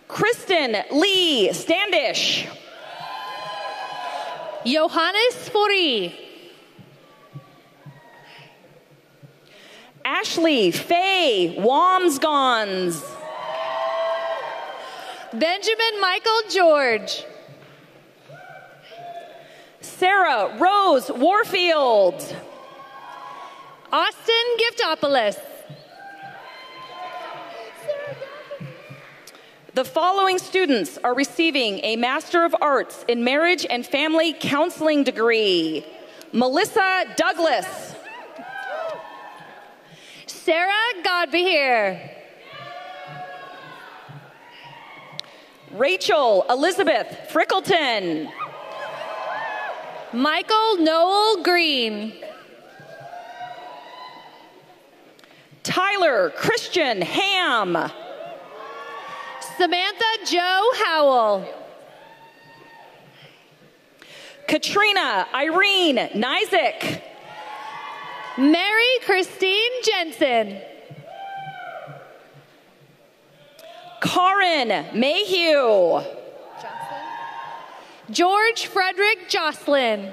Kristen Lee Standish, Johannes Fori. Ashley Faye Wamsgons, Benjamin Michael George. Sarah Rose Warfield, Austin Giftopoulos. The following students are receiving a Master of Arts in Marriage and Family Counseling degree Melissa Douglas, Sarah Godbehere. Rachel Elizabeth Frickleton. Michael Noel Green. Tyler Christian Ham. Samantha Joe Howell. Katrina Irene Nizick. Mary Christine Jensen. Karin Mayhew. George Frederick Jocelyn.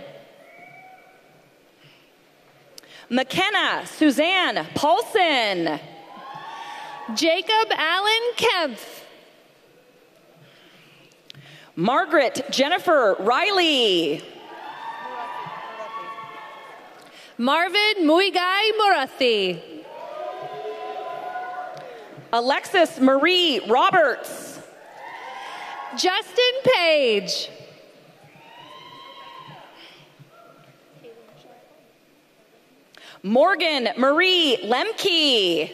McKenna Suzanne Paulson. Jacob Allen Kempf. Margaret Jennifer Riley. Marvin Muigai Murathi. Alexis Marie Roberts. Justin Page. Morgan Marie Lemke.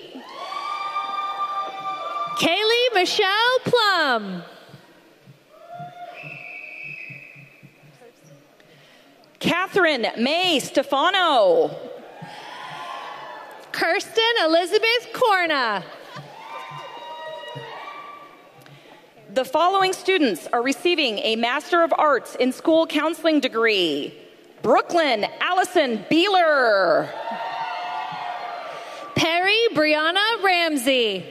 Kaylee Michelle Plum. Catherine May Stefano. Kirsten Elizabeth Corna. The following students are receiving a Master of Arts in School Counseling degree. Brooklyn Allison Beeler. Perry Brianna Ramsey.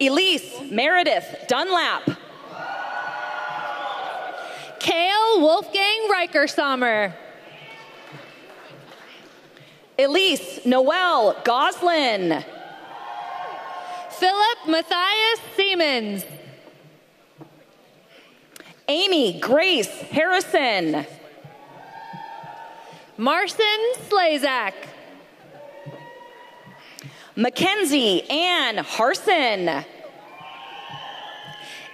Elise Meredith Dunlap. Kale Wolfgang Reichersommer. Elise Noel Goslin. Philip Matthias Siemens. Amy Grace Harrison. Marcin Slazak. Mackenzie Ann Harson.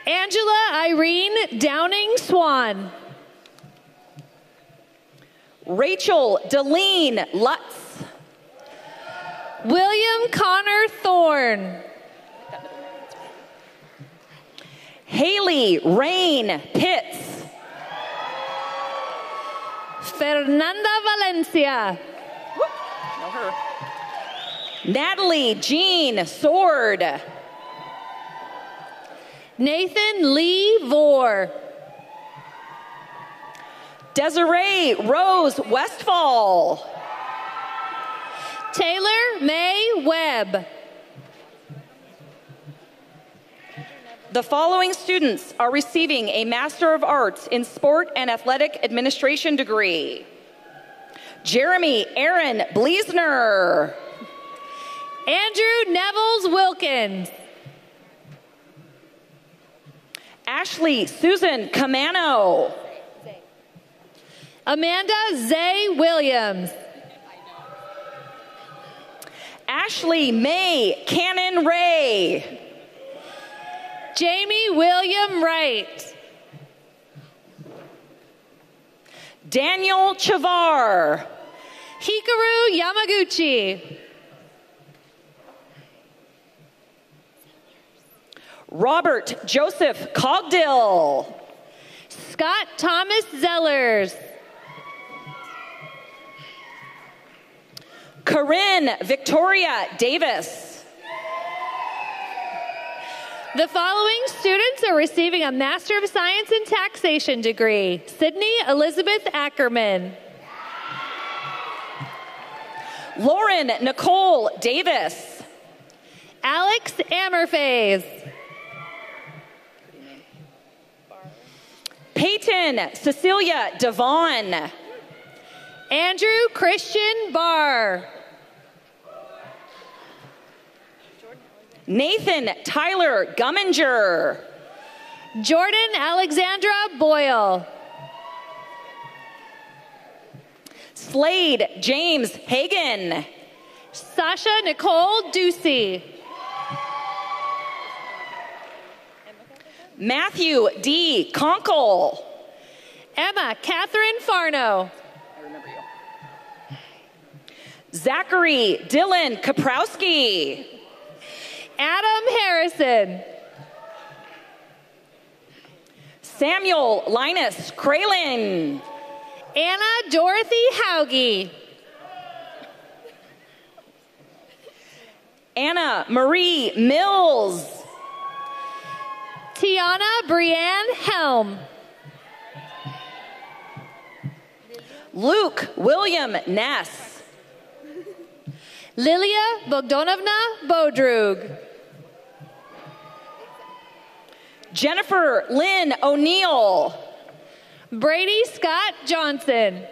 Angela Irene Downing Swan. Rachel Deline Lutz. William Connor Thorne. Haley Rain Pitts. Fernanda Valencia. Know her. Natalie Jean Sword. Nathan Lee Vore. Desiree Rose Westfall. Taylor May Webb. The following students are receiving a Master of Arts in Sport and Athletic Administration degree. Jeremy Aaron Bleesner. Andrew Nevels Wilkins. Ashley Susan Camano. Amanda Zay Williams. Ashley May Cannon Ray. Jamie William Wright. Daniel Chavar. Hikaru Yamaguchi. Robert Joseph Cogdill. Scott Thomas Zellers. Corinne Victoria Davis. The following students are receiving a Master of Science in Taxation degree. Sydney Elizabeth Ackerman. Lauren Nicole Davis. Alex Ammerfays. Peyton Cecilia Devon. Andrew Christian Barr. Nathan Tyler Gumminger. Jordan Alexandra Boyle. Slade James Hagan. Sasha Nicole Ducey. Matthew D. Conkle. Emma Catherine Farno. I remember you. Zachary Dylan Kaprowski. Adam Harrison. Samuel Linus Kralin. Anna Dorothy Hauge. Anna Marie Mills. Tiana Brienne Helm. Luke William Ness. Lilia Bogdanovna Bodrug. Jennifer Lynn O'Neill. Brady Scott Johnson.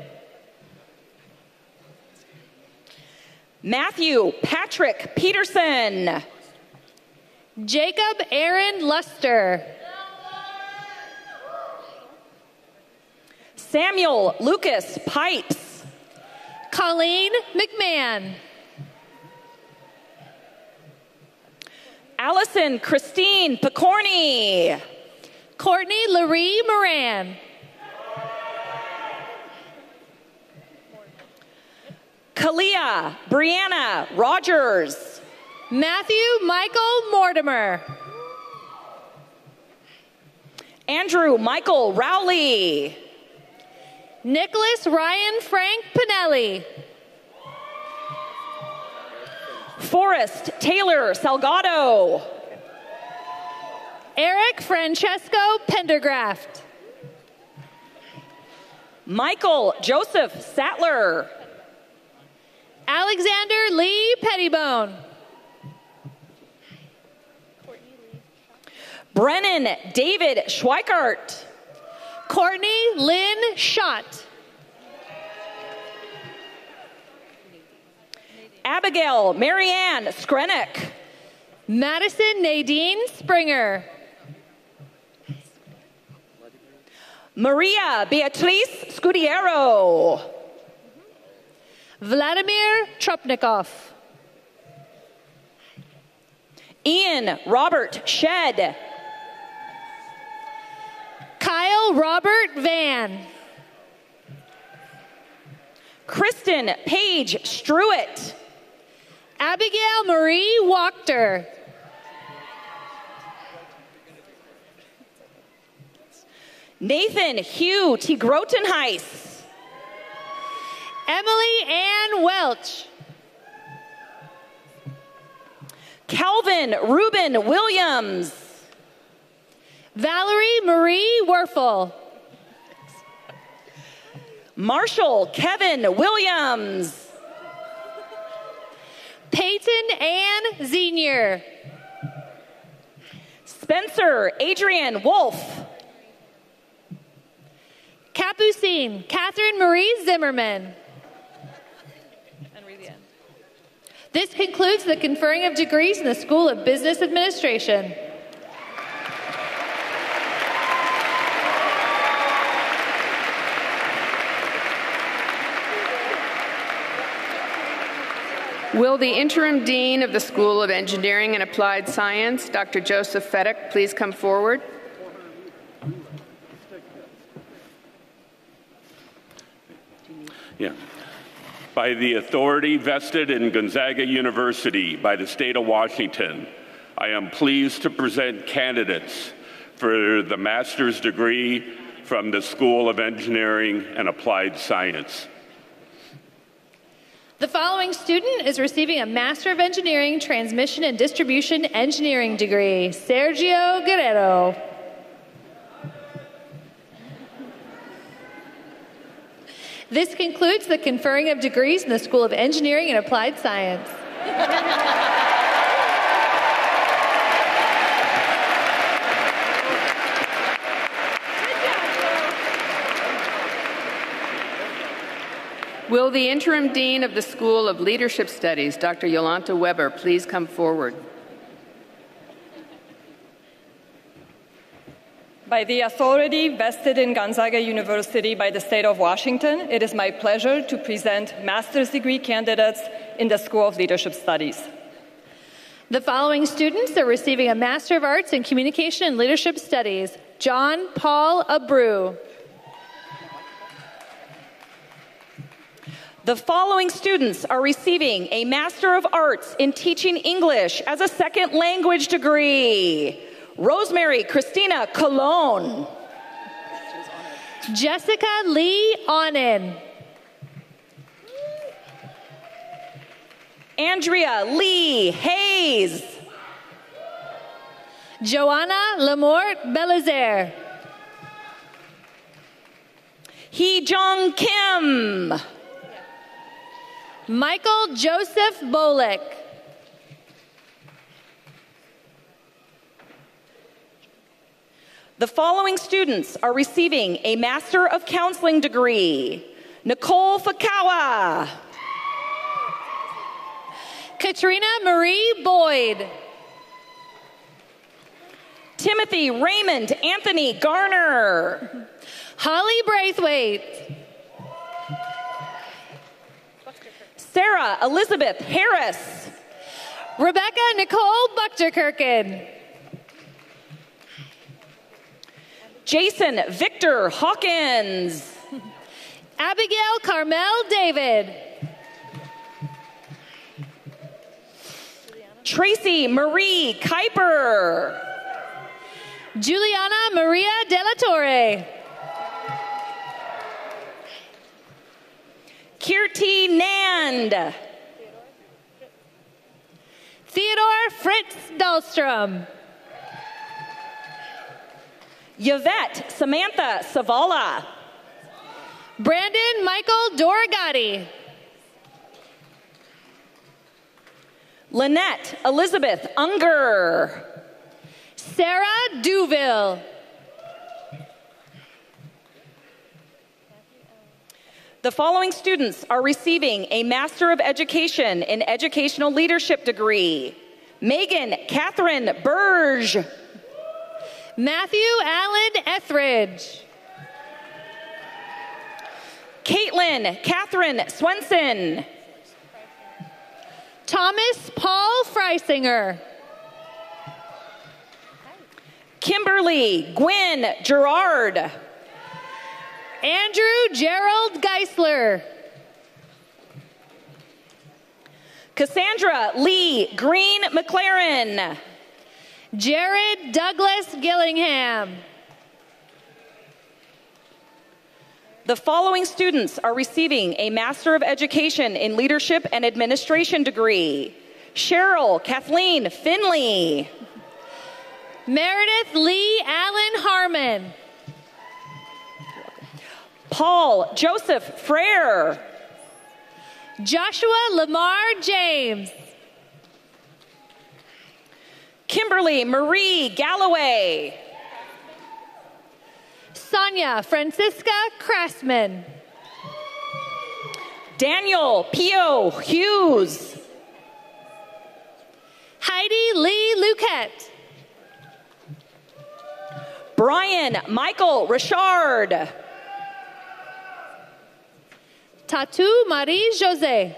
Matthew Patrick Peterson. Jacob Aaron Luster. Samuel Lucas Pipes. Colleen McMahon. Allison Christine Picorni. Courtney Laree Moran. Kalia Brianna Rogers. Matthew Michael Mortimer. Andrew Michael Rowley. Nicholas Ryan Frank Pinelli. Forrest Taylor Salgado. Eric Francesco Pendergraft. Michael Joseph Sattler. Alexander Lee Pettibone. Brennan David Schweikart. Courtney Lynn Schott. Abigail Marianne Skrenik. Madison Nadine Springer. Maria Beatriz Scudiero. Vladimir Trupnikov. Ian Robert Shed. Kyle Robert Van. Kristen Paige Struett. Abigail Marie Wachter. Nathan Hugh T. Grotenheis. Emily Ann Welch. Calvin Ruben Williams. Valerie Marie Werfel. Marshall Kevin Williams. Peyton Ann Zenier. Spencer Adrian Wolf. Capucine Catherine Marie Zimmerman. This concludes the conferring of degrees in the School of Business Administration. Will the interim dean of the School of Engineering and Applied Science, Dr. Joseph Fedek, please come forward? Yeah. By the authority vested in Gonzaga University by the state of Washington, I am pleased to present candidates for the master's degree from the School of Engineering and Applied Science. The following student is receiving a Master of Engineering Transmission and Distribution Engineering degree, Sergio Guerrero. This concludes the conferring of degrees in the School of Engineering and Applied Science. Will the interim dean of the School of Leadership Studies, Dr. Yolanta Weber, please come forward? By the authority vested in Gonzaga University by the state of Washington, it is my pleasure to present master's degree candidates in the School of Leadership Studies. The following students are receiving a Master of Arts in Communication and Leadership Studies John Paul Abreu. The following students are receiving a Master of Arts in Teaching English as a Second Language degree Rosemary Christina Colon. Jessica Lee Onen. Andrea Lee Hayes. Joanna Lamort Belizaire. Hee Jong Kim. Michael Joseph Bolick. The following students are receiving a Master of Counseling degree. Nicole Fakawa. Katrina Marie Boyd. Timothy Raymond Anthony Garner. Holly Braithwaite. Sarah Elizabeth Harris. Rebecca Nicole Buchterkirken. Jason Victor Hawkins. Abigail Carmel David. Tracy Marie Kuiper. Juliana Maria De La Torre. Kirti Nand. Theodore Fritz Dahlstrom. Yvette Samantha Savala. Brandon Michael Dorigati. Lynette Elizabeth Unger. Sarah Duville. The following students are receiving a Master of Education in Educational Leadership degree. Megan Catherine Burge. Matthew Allen Etheridge. Caitlin Catherine Swenson. Thomas Paul Freisinger. Kimberly Gwen Gerard. Andrew Gerald Geisler. Cassandra Lee Green McLaren. Jared Douglas Gillingham. The following students are receiving a Master of Education in Leadership and Administration degree. Cheryl Kathleen Finley. Meredith Lee Allen Harmon. Paul Joseph Frere. Joshua Lamar James. Kimberly Marie Galloway. Sonia Francisca Craftsman. Daniel Pio Hughes. Heidi Lee Luquette. Brian Michael Richard. Tatu Marie Jose.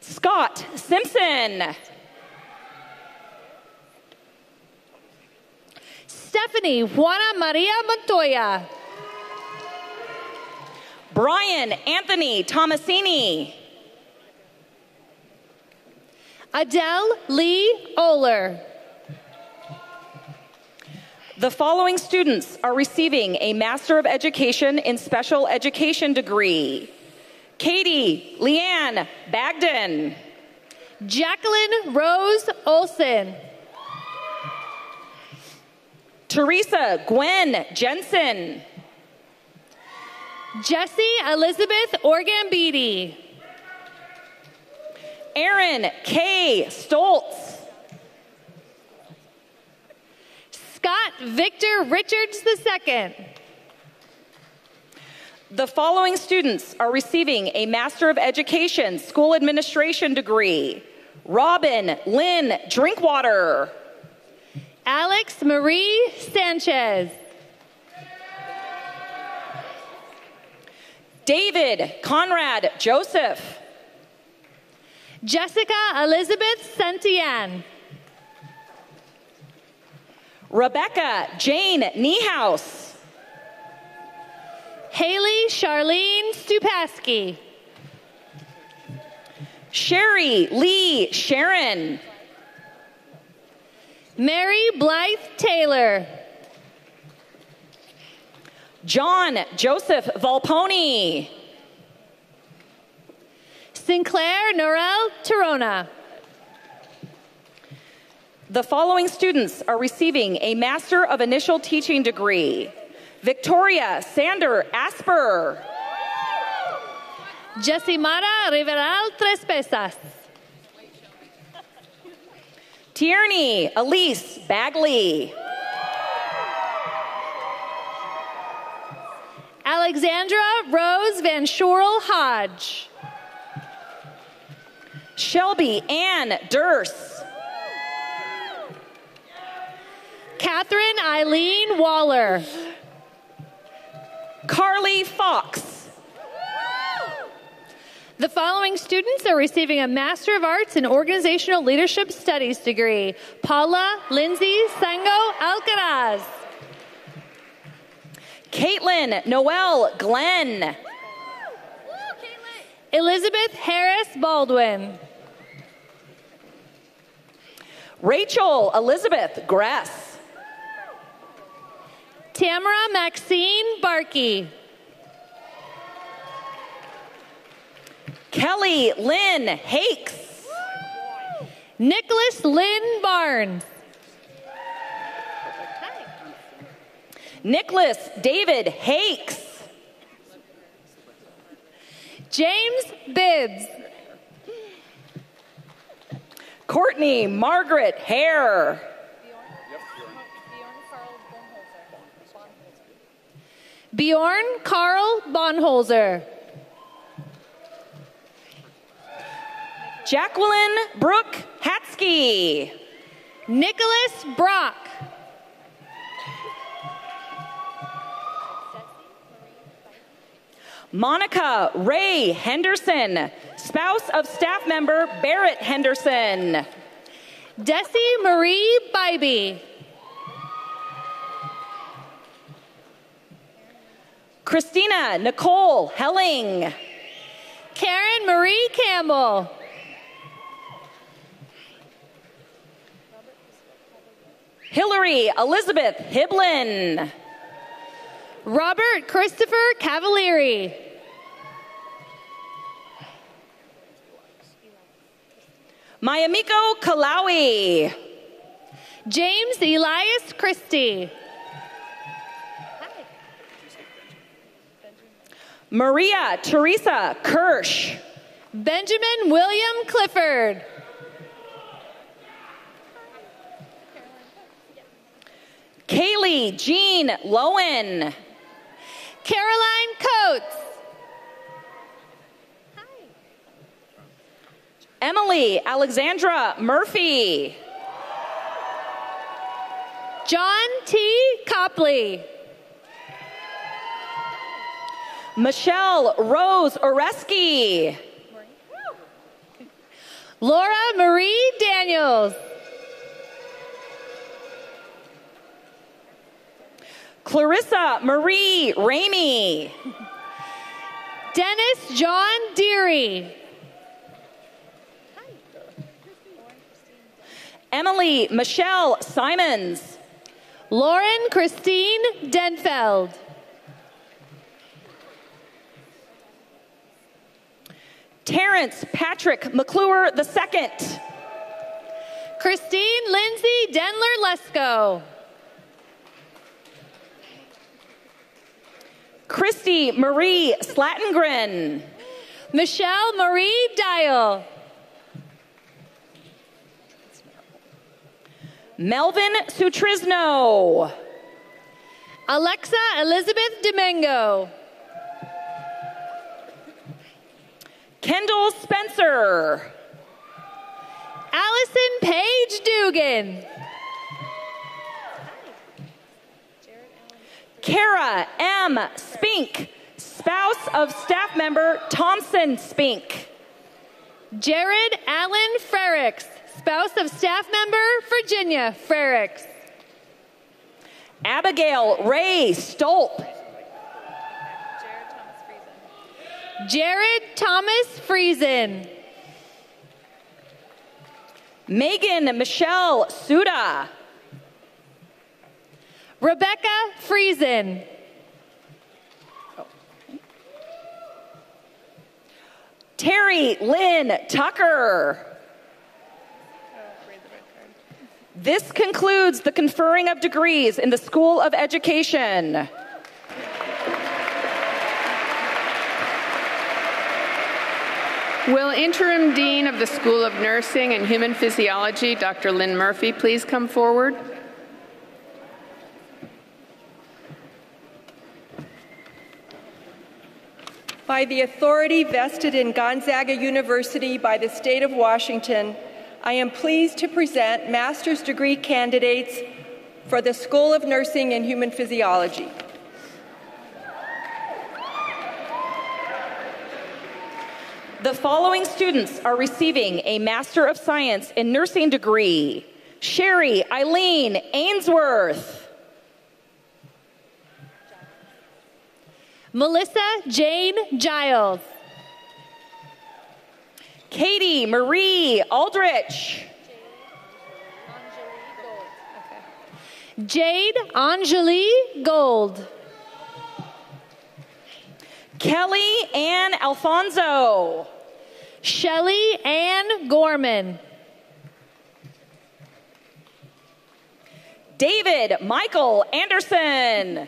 Scott Simpson. Stephanie Juana Maria Montoya. Brian Anthony Tomasini. Adele Lee Oler. The following students are receiving a Master of Education in Special Education degree. Katie Leanne Bagden. Jacqueline Rose Olson. Teresa Gwen Jensen. Jesse Elizabeth Orgambiti. Aaron K. Stoltz. Scott Victor Richards II. The following students are receiving a Master of Education School Administration degree. Robin Lynn Drinkwater. Alex Marie Sanchez. David Conrad Joseph. Jessica Elizabeth Santian. Rebecca Jane Niehaus. Haley Charlene Stupaski. Sherry Lee Sharon. Mary Blythe Taylor. John Joseph Volponi. Sinclair Norel Torona. The following students are receiving a Master of Initial Teaching degree. Victoria Sander Asper. Jessimara Riveral Tres Pesas. Tierney Elise Bagley. Alexandra Rose Van Shorel Hodge. Shelby Ann Durst. Catherine Eileen Waller. Carly Fox. The following students are receiving a Master of Arts in Organizational Leadership Studies degree. Paula Lindsay Sango Alcaraz. Caitlin Noel Glenn. Elizabeth Harris Baldwin. Rachel Elizabeth Gress. Tamara Maxine Barkey. Kelly Lynn Hakes. Nicholas Lynn Barnes. Nicholas David Hakes. James Bibbs. Courtney Margaret Hare. Bjorn Carl Bonholzer. Jacqueline Brooke Hatsky. Nicholas Brock. Monica Ray Henderson, spouse of staff member Barrett Henderson. Desi Marie Bybee. Christina Nicole Helling. Karen Marie Campbell. Hillary Elizabeth Hiblin. Robert Christopher Cavalieri. Mayamiko Kalawi. James Elias Christie. Maria Teresa Kirsch. Benjamin William Clifford. Kaylee Jean Lowen. Caroline Coates. Emily Alexandra Murphy. John T. Copley. Michelle Rose Oreski. Laura Marie Daniels. Clarissa Marie Ramey. Dennis John Deary. Emily Michelle Simons. Lauren Christine Denfeld. Terrence Patrick McClure II. Christine Lindsay Denler Lesko. Christy Marie Slattengren. Michelle Marie Dial. Melvin Sutrisno. Alexa Elizabeth Domingo. Kendall Spencer. Allison Page Dugan. Kara M. Spink, spouse of staff member Thompson Spink. Jared Allen Frericks, spouse of staff member Virginia Frericks. Abigail Ray Stolp. Jared Thomas Friesen. Megan Michelle Suda. Rebecca Friesen. Terry Lynn Tucker. This concludes the conferring of degrees in the School of Education. Will Interim Dean of the School of Nursing and Human Physiology, Dr. Lynn Murphy, please come forward? By the authority vested in Gonzaga University by the state of Washington, I am pleased to present master's degree candidates for the School of Nursing and Human Physiology. The following students are receiving a Master of Science in Nursing degree. Sherry Eileen Ainsworth, Melissa Jane Giles, Katie Marie Aldrich, Jade Anjali Gold, Kelly Ann Alfonso, Shelly Ann Gorman, David Michael Anderson,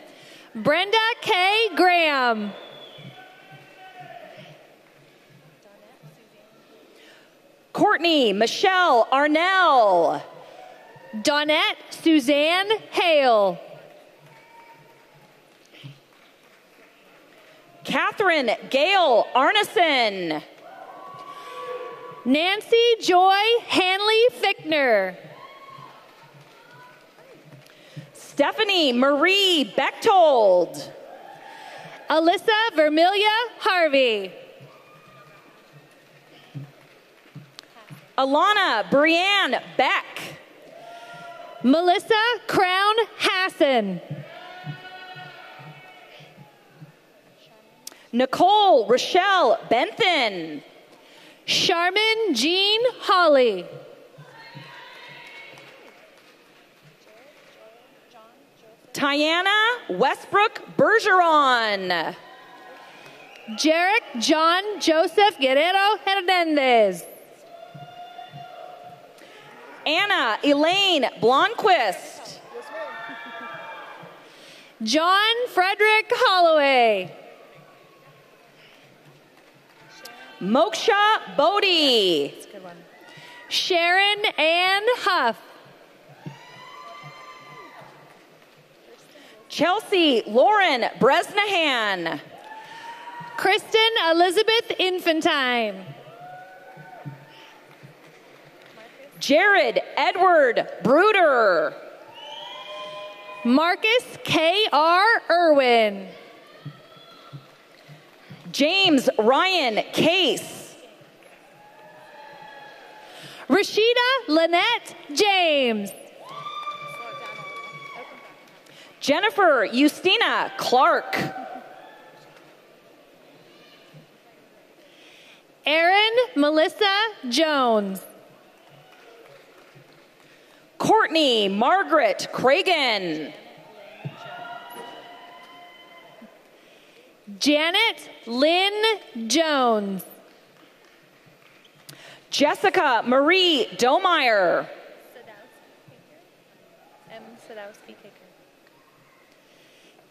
Brenda K. Graham, Courtney Michelle Arnell, Donette Suzanne Hale, Catherine Gail Arneson, Nancy Joy Hanley Fickner, Stephanie Marie Bechtold, Alyssa Vermilia Harvey, Alana Brianne Beck, Melissa Crown Hassan, Nicole Rochelle Bentham, Charmin Jean Holly, Tiana Westbrook Bergeron, Jarek John Joseph Guerrero Hernandez, Anna Elaine Blomquist, John Frederick Holloway, Moksha Bodie, Sharon Ann Huff, Chelsea Lauren Bresnahan, Kristen Elizabeth Infantine, Jared Edward Bruder, Marcus K.R. Irwin, James Ryan Case, Rashida Lynette James, Jennifer Justina Clark, Erin Melissa Jones, Courtney Margaret Cragen, Janet Lynn Jones, Jessica Marie Domeyer, M. Sadowski Kaker.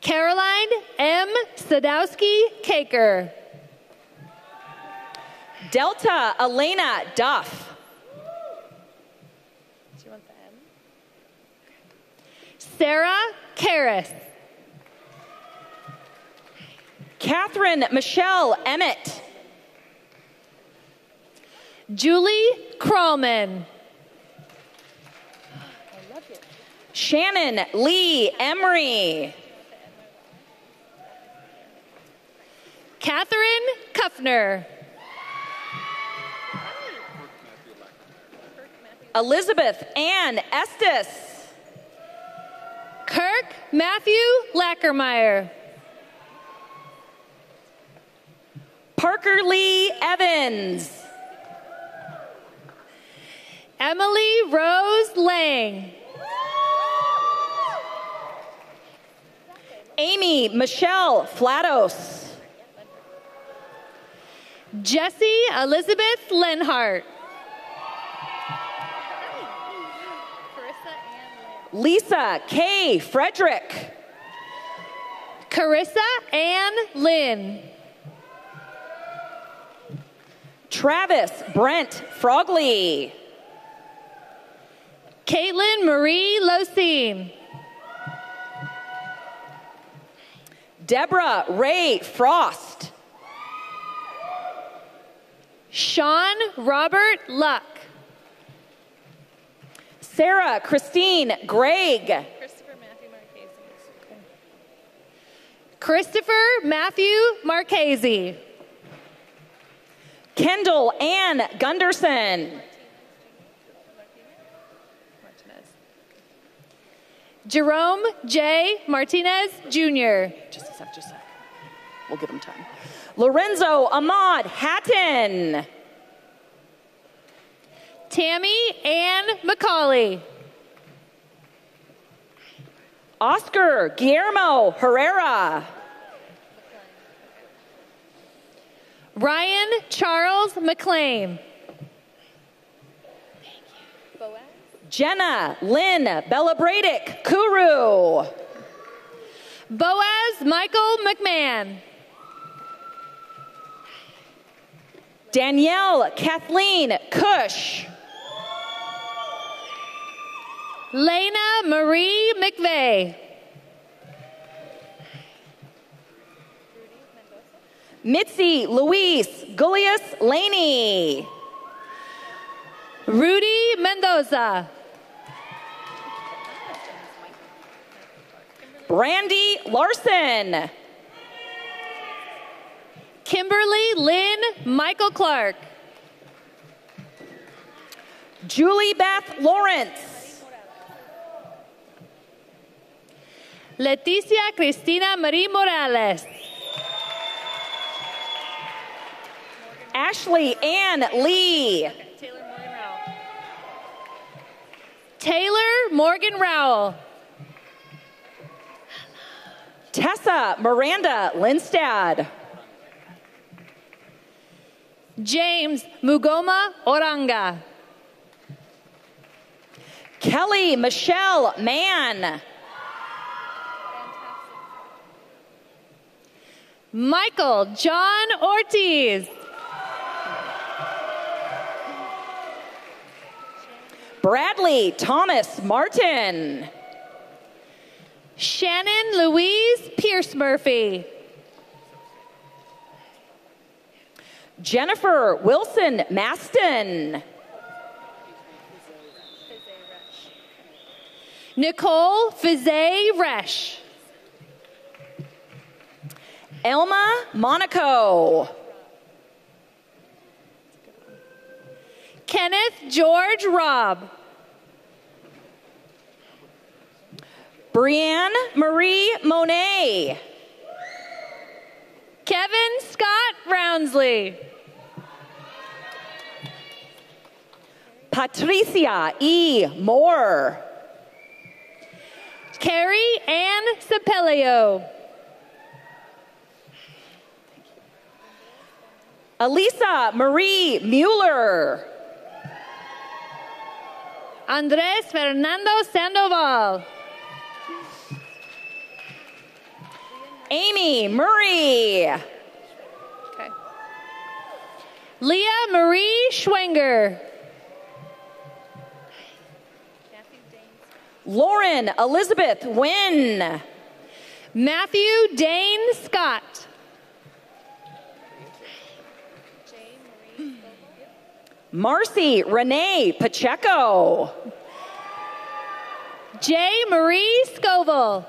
Caroline M. Sadowski Caker, Delta Elena Duff, Sarah Karras, Catherine Michelle Emmett, Julie Krallman, Shannon Lee Emery, Catherine Kuffner, Elizabeth Ann Estes, Kirk Matthew Lackermeyer, Parker Lee Evans, Emily Rose Lang, Amy Michelle Flatos. Jessie Elizabeth Lenhart. Lisa K. Frederick. Carissa Ann Lynn. Travis Brent Frogley. Caitlin Marie Losine. Deborah Ray Frost. Sean Robert Luck. Sarah Christine Gregg. Christopher Matthew Marchese. Kendall Ann Gunderson. Jerome J. Martinez Jr. Just a sec, just a sec. We'll give him time. Lorenzo Ahmad Hatton. Tammy Ann McCauley. Oscar Guillermo Herrera. Ryan Charles McLean. Jenna Lynn Bellabradic Kuru. Boaz Michael McMahon. Danielle Kathleen Cush. Lena Marie McVeigh. Mitzi Louise Gullius Laney. Rudy Mendoza. Brandy Larson. Kimberly Lynn Michael Clark. Julie Beth Lawrence. Leticia Cristina Marie Morales. Ashley Ann Lee. Taylor Morgan Rowell. Tessa Miranda Lindstad. James Mugoma Oranga. Kelly Michelle Mann. Michael John Ortiz. Bradley Thomas Martin. Shannon Louise Pierce Murphy. Jennifer Wilson Maston. Nicole Fizet Resch. Elma Monaco. Kenneth George Robb. Brianne Marie Monet. Kevin Scott Roundsley. Patricia E. Moore. Carrie Ann Sapelio. Elisa Marie Mueller. Andres Fernando Sandoval. Amy Murray. Okay. Leah Marie Schwenger. Lauren Elizabeth Wynn. Matthew Dane Scott. Marcy Renee Pacheco. J. Marie Scoville.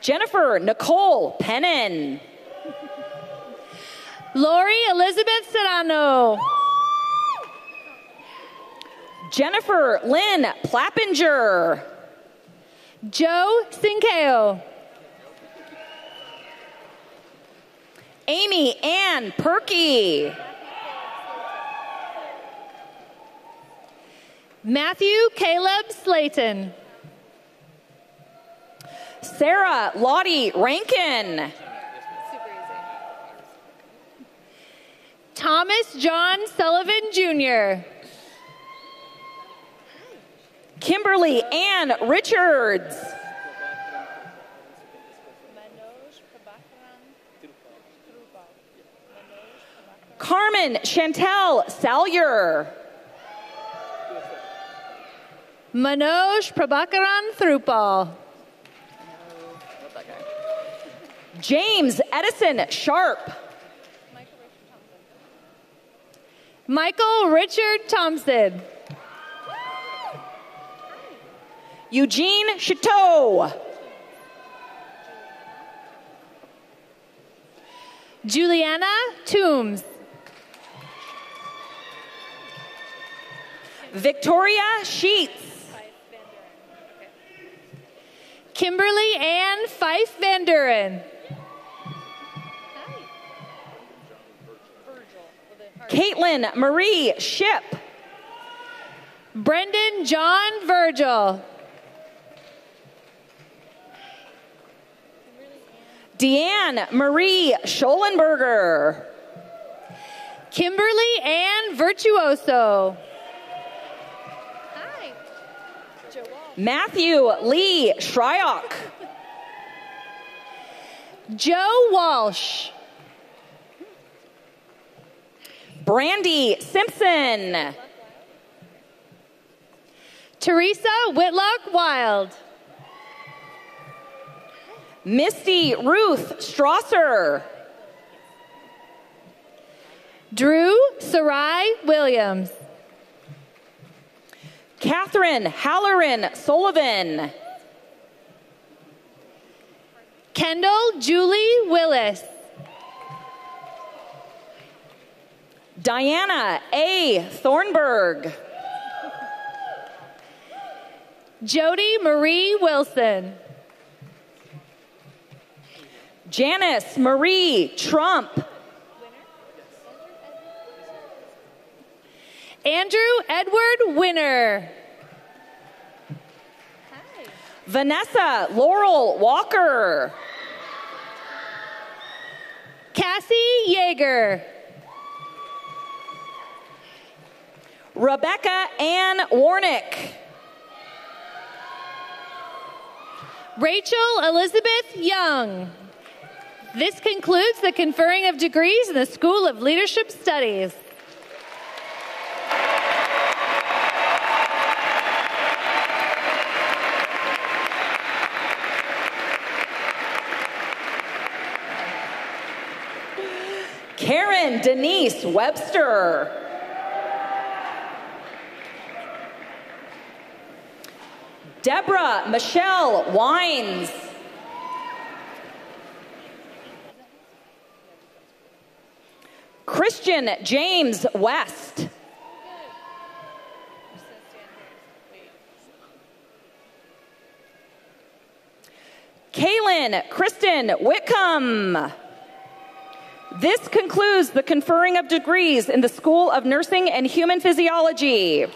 Jennifer Nicole Pennon. Lori Elizabeth Serrano. Jennifer Lynn Plappinger. Joe Sinkeo. Amy Ann Perky. Matthew Caleb Slayton. Sarah Lottie Rankin. Thomas John Sullivan Jr. Kimberly Ann Richards. Carmen Chantel Salyer. Manoj Prabhakaran Thrupal. James Edison Sharp. Michael Richard Thompson. Eugene Chateau. Juliana Toombs. Victoria Sheets. Kimberly Ann Fife Van Duren. Caitlin Marie Ship. Brendan John Virgil. Deanne Marie Schollenberger. Kimberly Ann Virtuoso. Matthew Lee Shryock. Joe Walsh. Brandy Simpson. Teresa Whitlock Wild. Misty Ruth Strasser. Drew Sarai Williams. Catherine Halloran Sullivan. Kendall Julie Willis. Diana A. Thornburg. Jody Marie Wilson. Janice Marie Trump. Andrew Edward Winner. Vanessa Laurel Walker. Cassie Yeager. Rebecca Ann Warnick. Rachel Elizabeth Young. This concludes the conferring of degrees in the School of Leadership Studies. Denise Webster. Deborah Michelle Wines. Christian James West. Kaylin Kristen Whitcomb. This concludes the conferring of degrees in the School of Nursing and Human Physiology.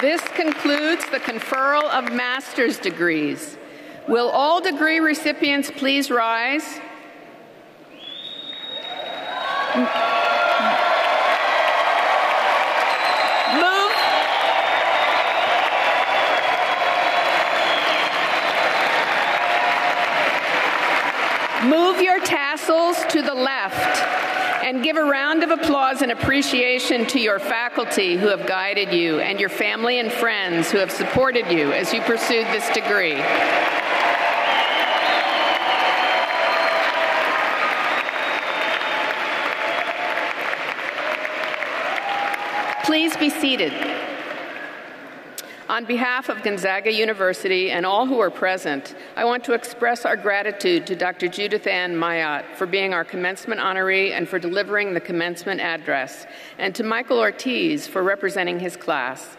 This concludes the conferral of master's degrees. Will all degree recipients please rise? Move. Move your tassels to the left and give a round of applause and appreciation to your faculty who have guided you and your family and friends who have supported you as you pursued this degree. Please be seated. On behalf of Gonzaga University and all who are present, I want to express our gratitude to Dr. Judith Ann Mayat for being our commencement honoree and for delivering the commencement address, and to Michael Ortiz for representing his class.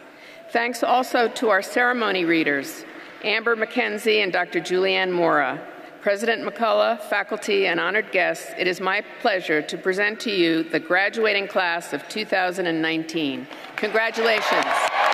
Thanks also to our ceremony readers, Amber McKenzie and Dr. Julianne Mora, President McCulloh, faculty, and honored guests, it is my pleasure to present to you the graduating class of 2019. Congratulations.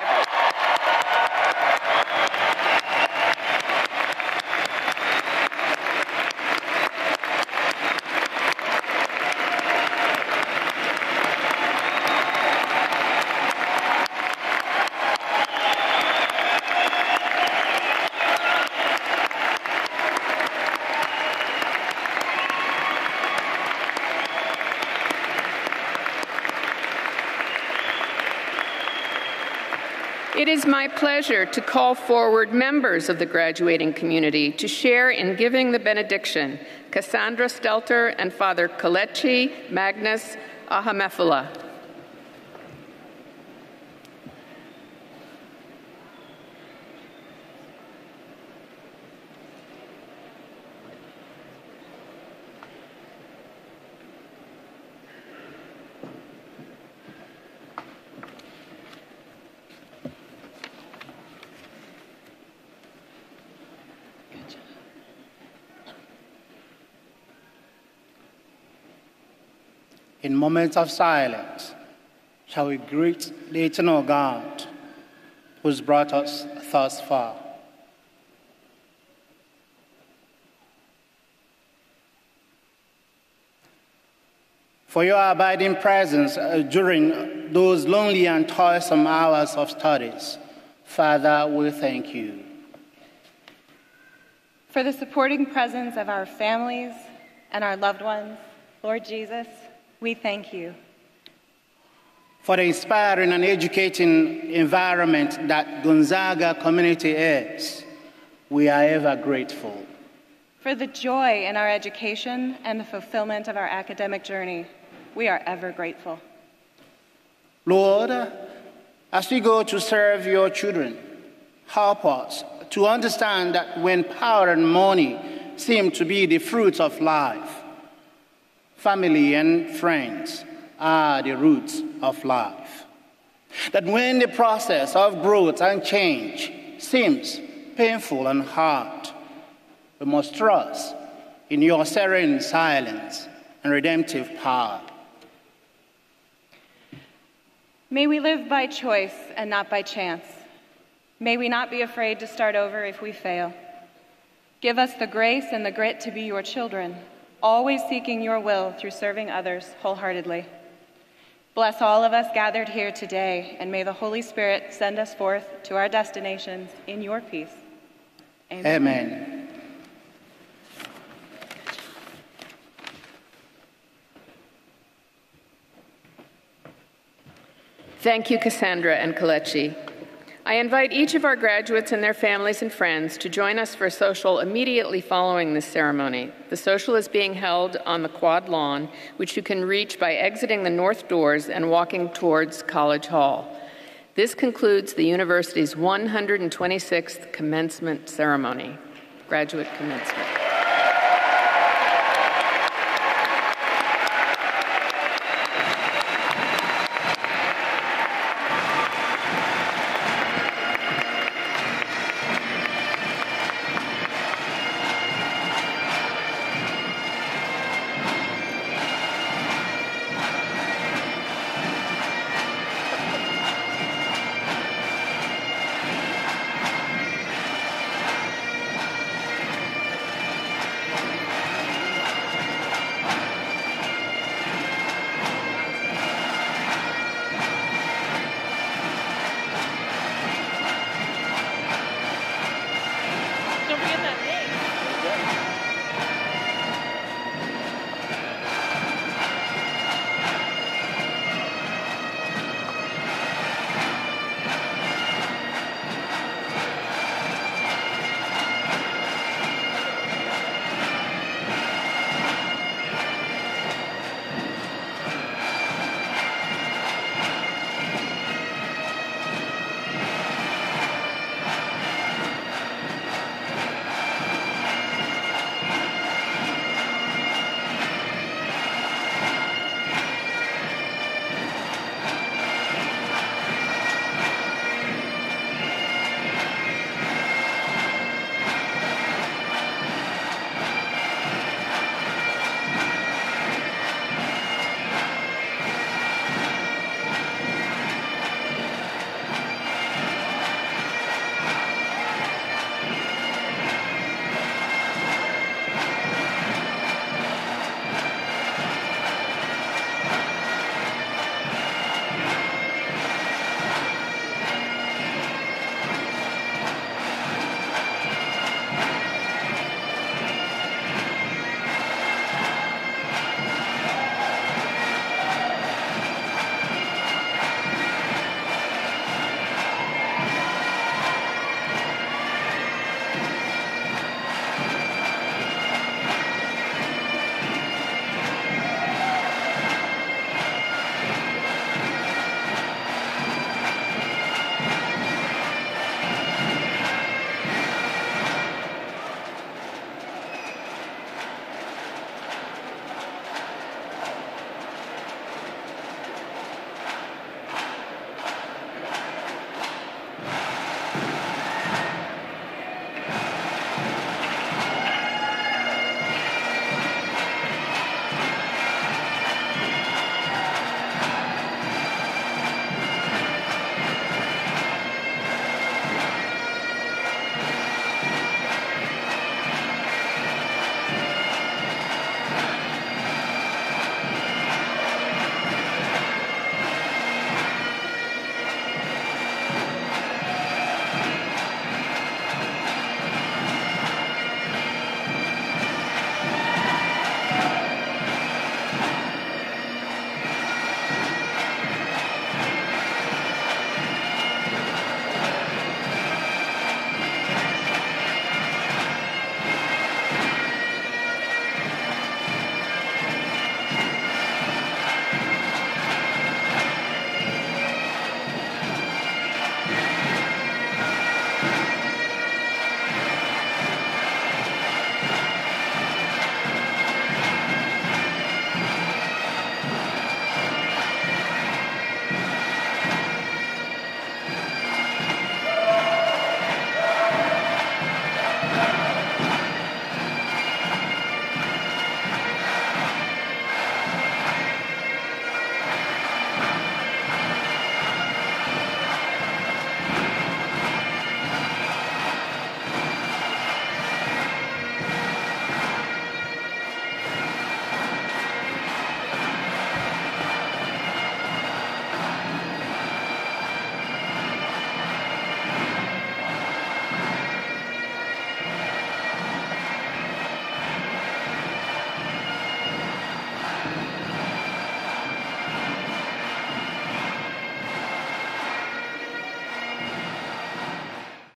It is my pleasure to call forward members of the graduating community to share in giving the benediction Cassandra Stelter and Father Kalechi Magnus Ahamefula. In moments of silence, shall we greet the eternal God who's brought us thus far. For your abiding presence uh, during those lonely and toilsome hours of studies, Father, we thank you. For the supporting presence of our families and our loved ones, Lord Jesus, we thank you. For the inspiring and educating environment that Gonzaga community is, we are ever grateful. For the joy in our education and the fulfillment of our academic journey, we are ever grateful. Lord, as we go to serve your children, help us to understand that when power and money seem to be the fruits of life, family, and friends are the roots of life. That when the process of growth and change seems painful and hard, we must trust in your serene silence and redemptive power. May we live by choice and not by chance. May we not be afraid to start over if we fail. Give us the grace and the grit to be your children always seeking your will through serving others wholeheartedly. Bless all of us gathered here today, and may the Holy Spirit send us forth to our destinations in your peace. Amen. Amen. Thank you, Cassandra and Kalechi. I invite each of our graduates and their families and friends to join us for a social immediately following this ceremony. The social is being held on the quad lawn, which you can reach by exiting the north doors and walking towards College Hall. This concludes the university's 126th commencement ceremony, graduate commencement.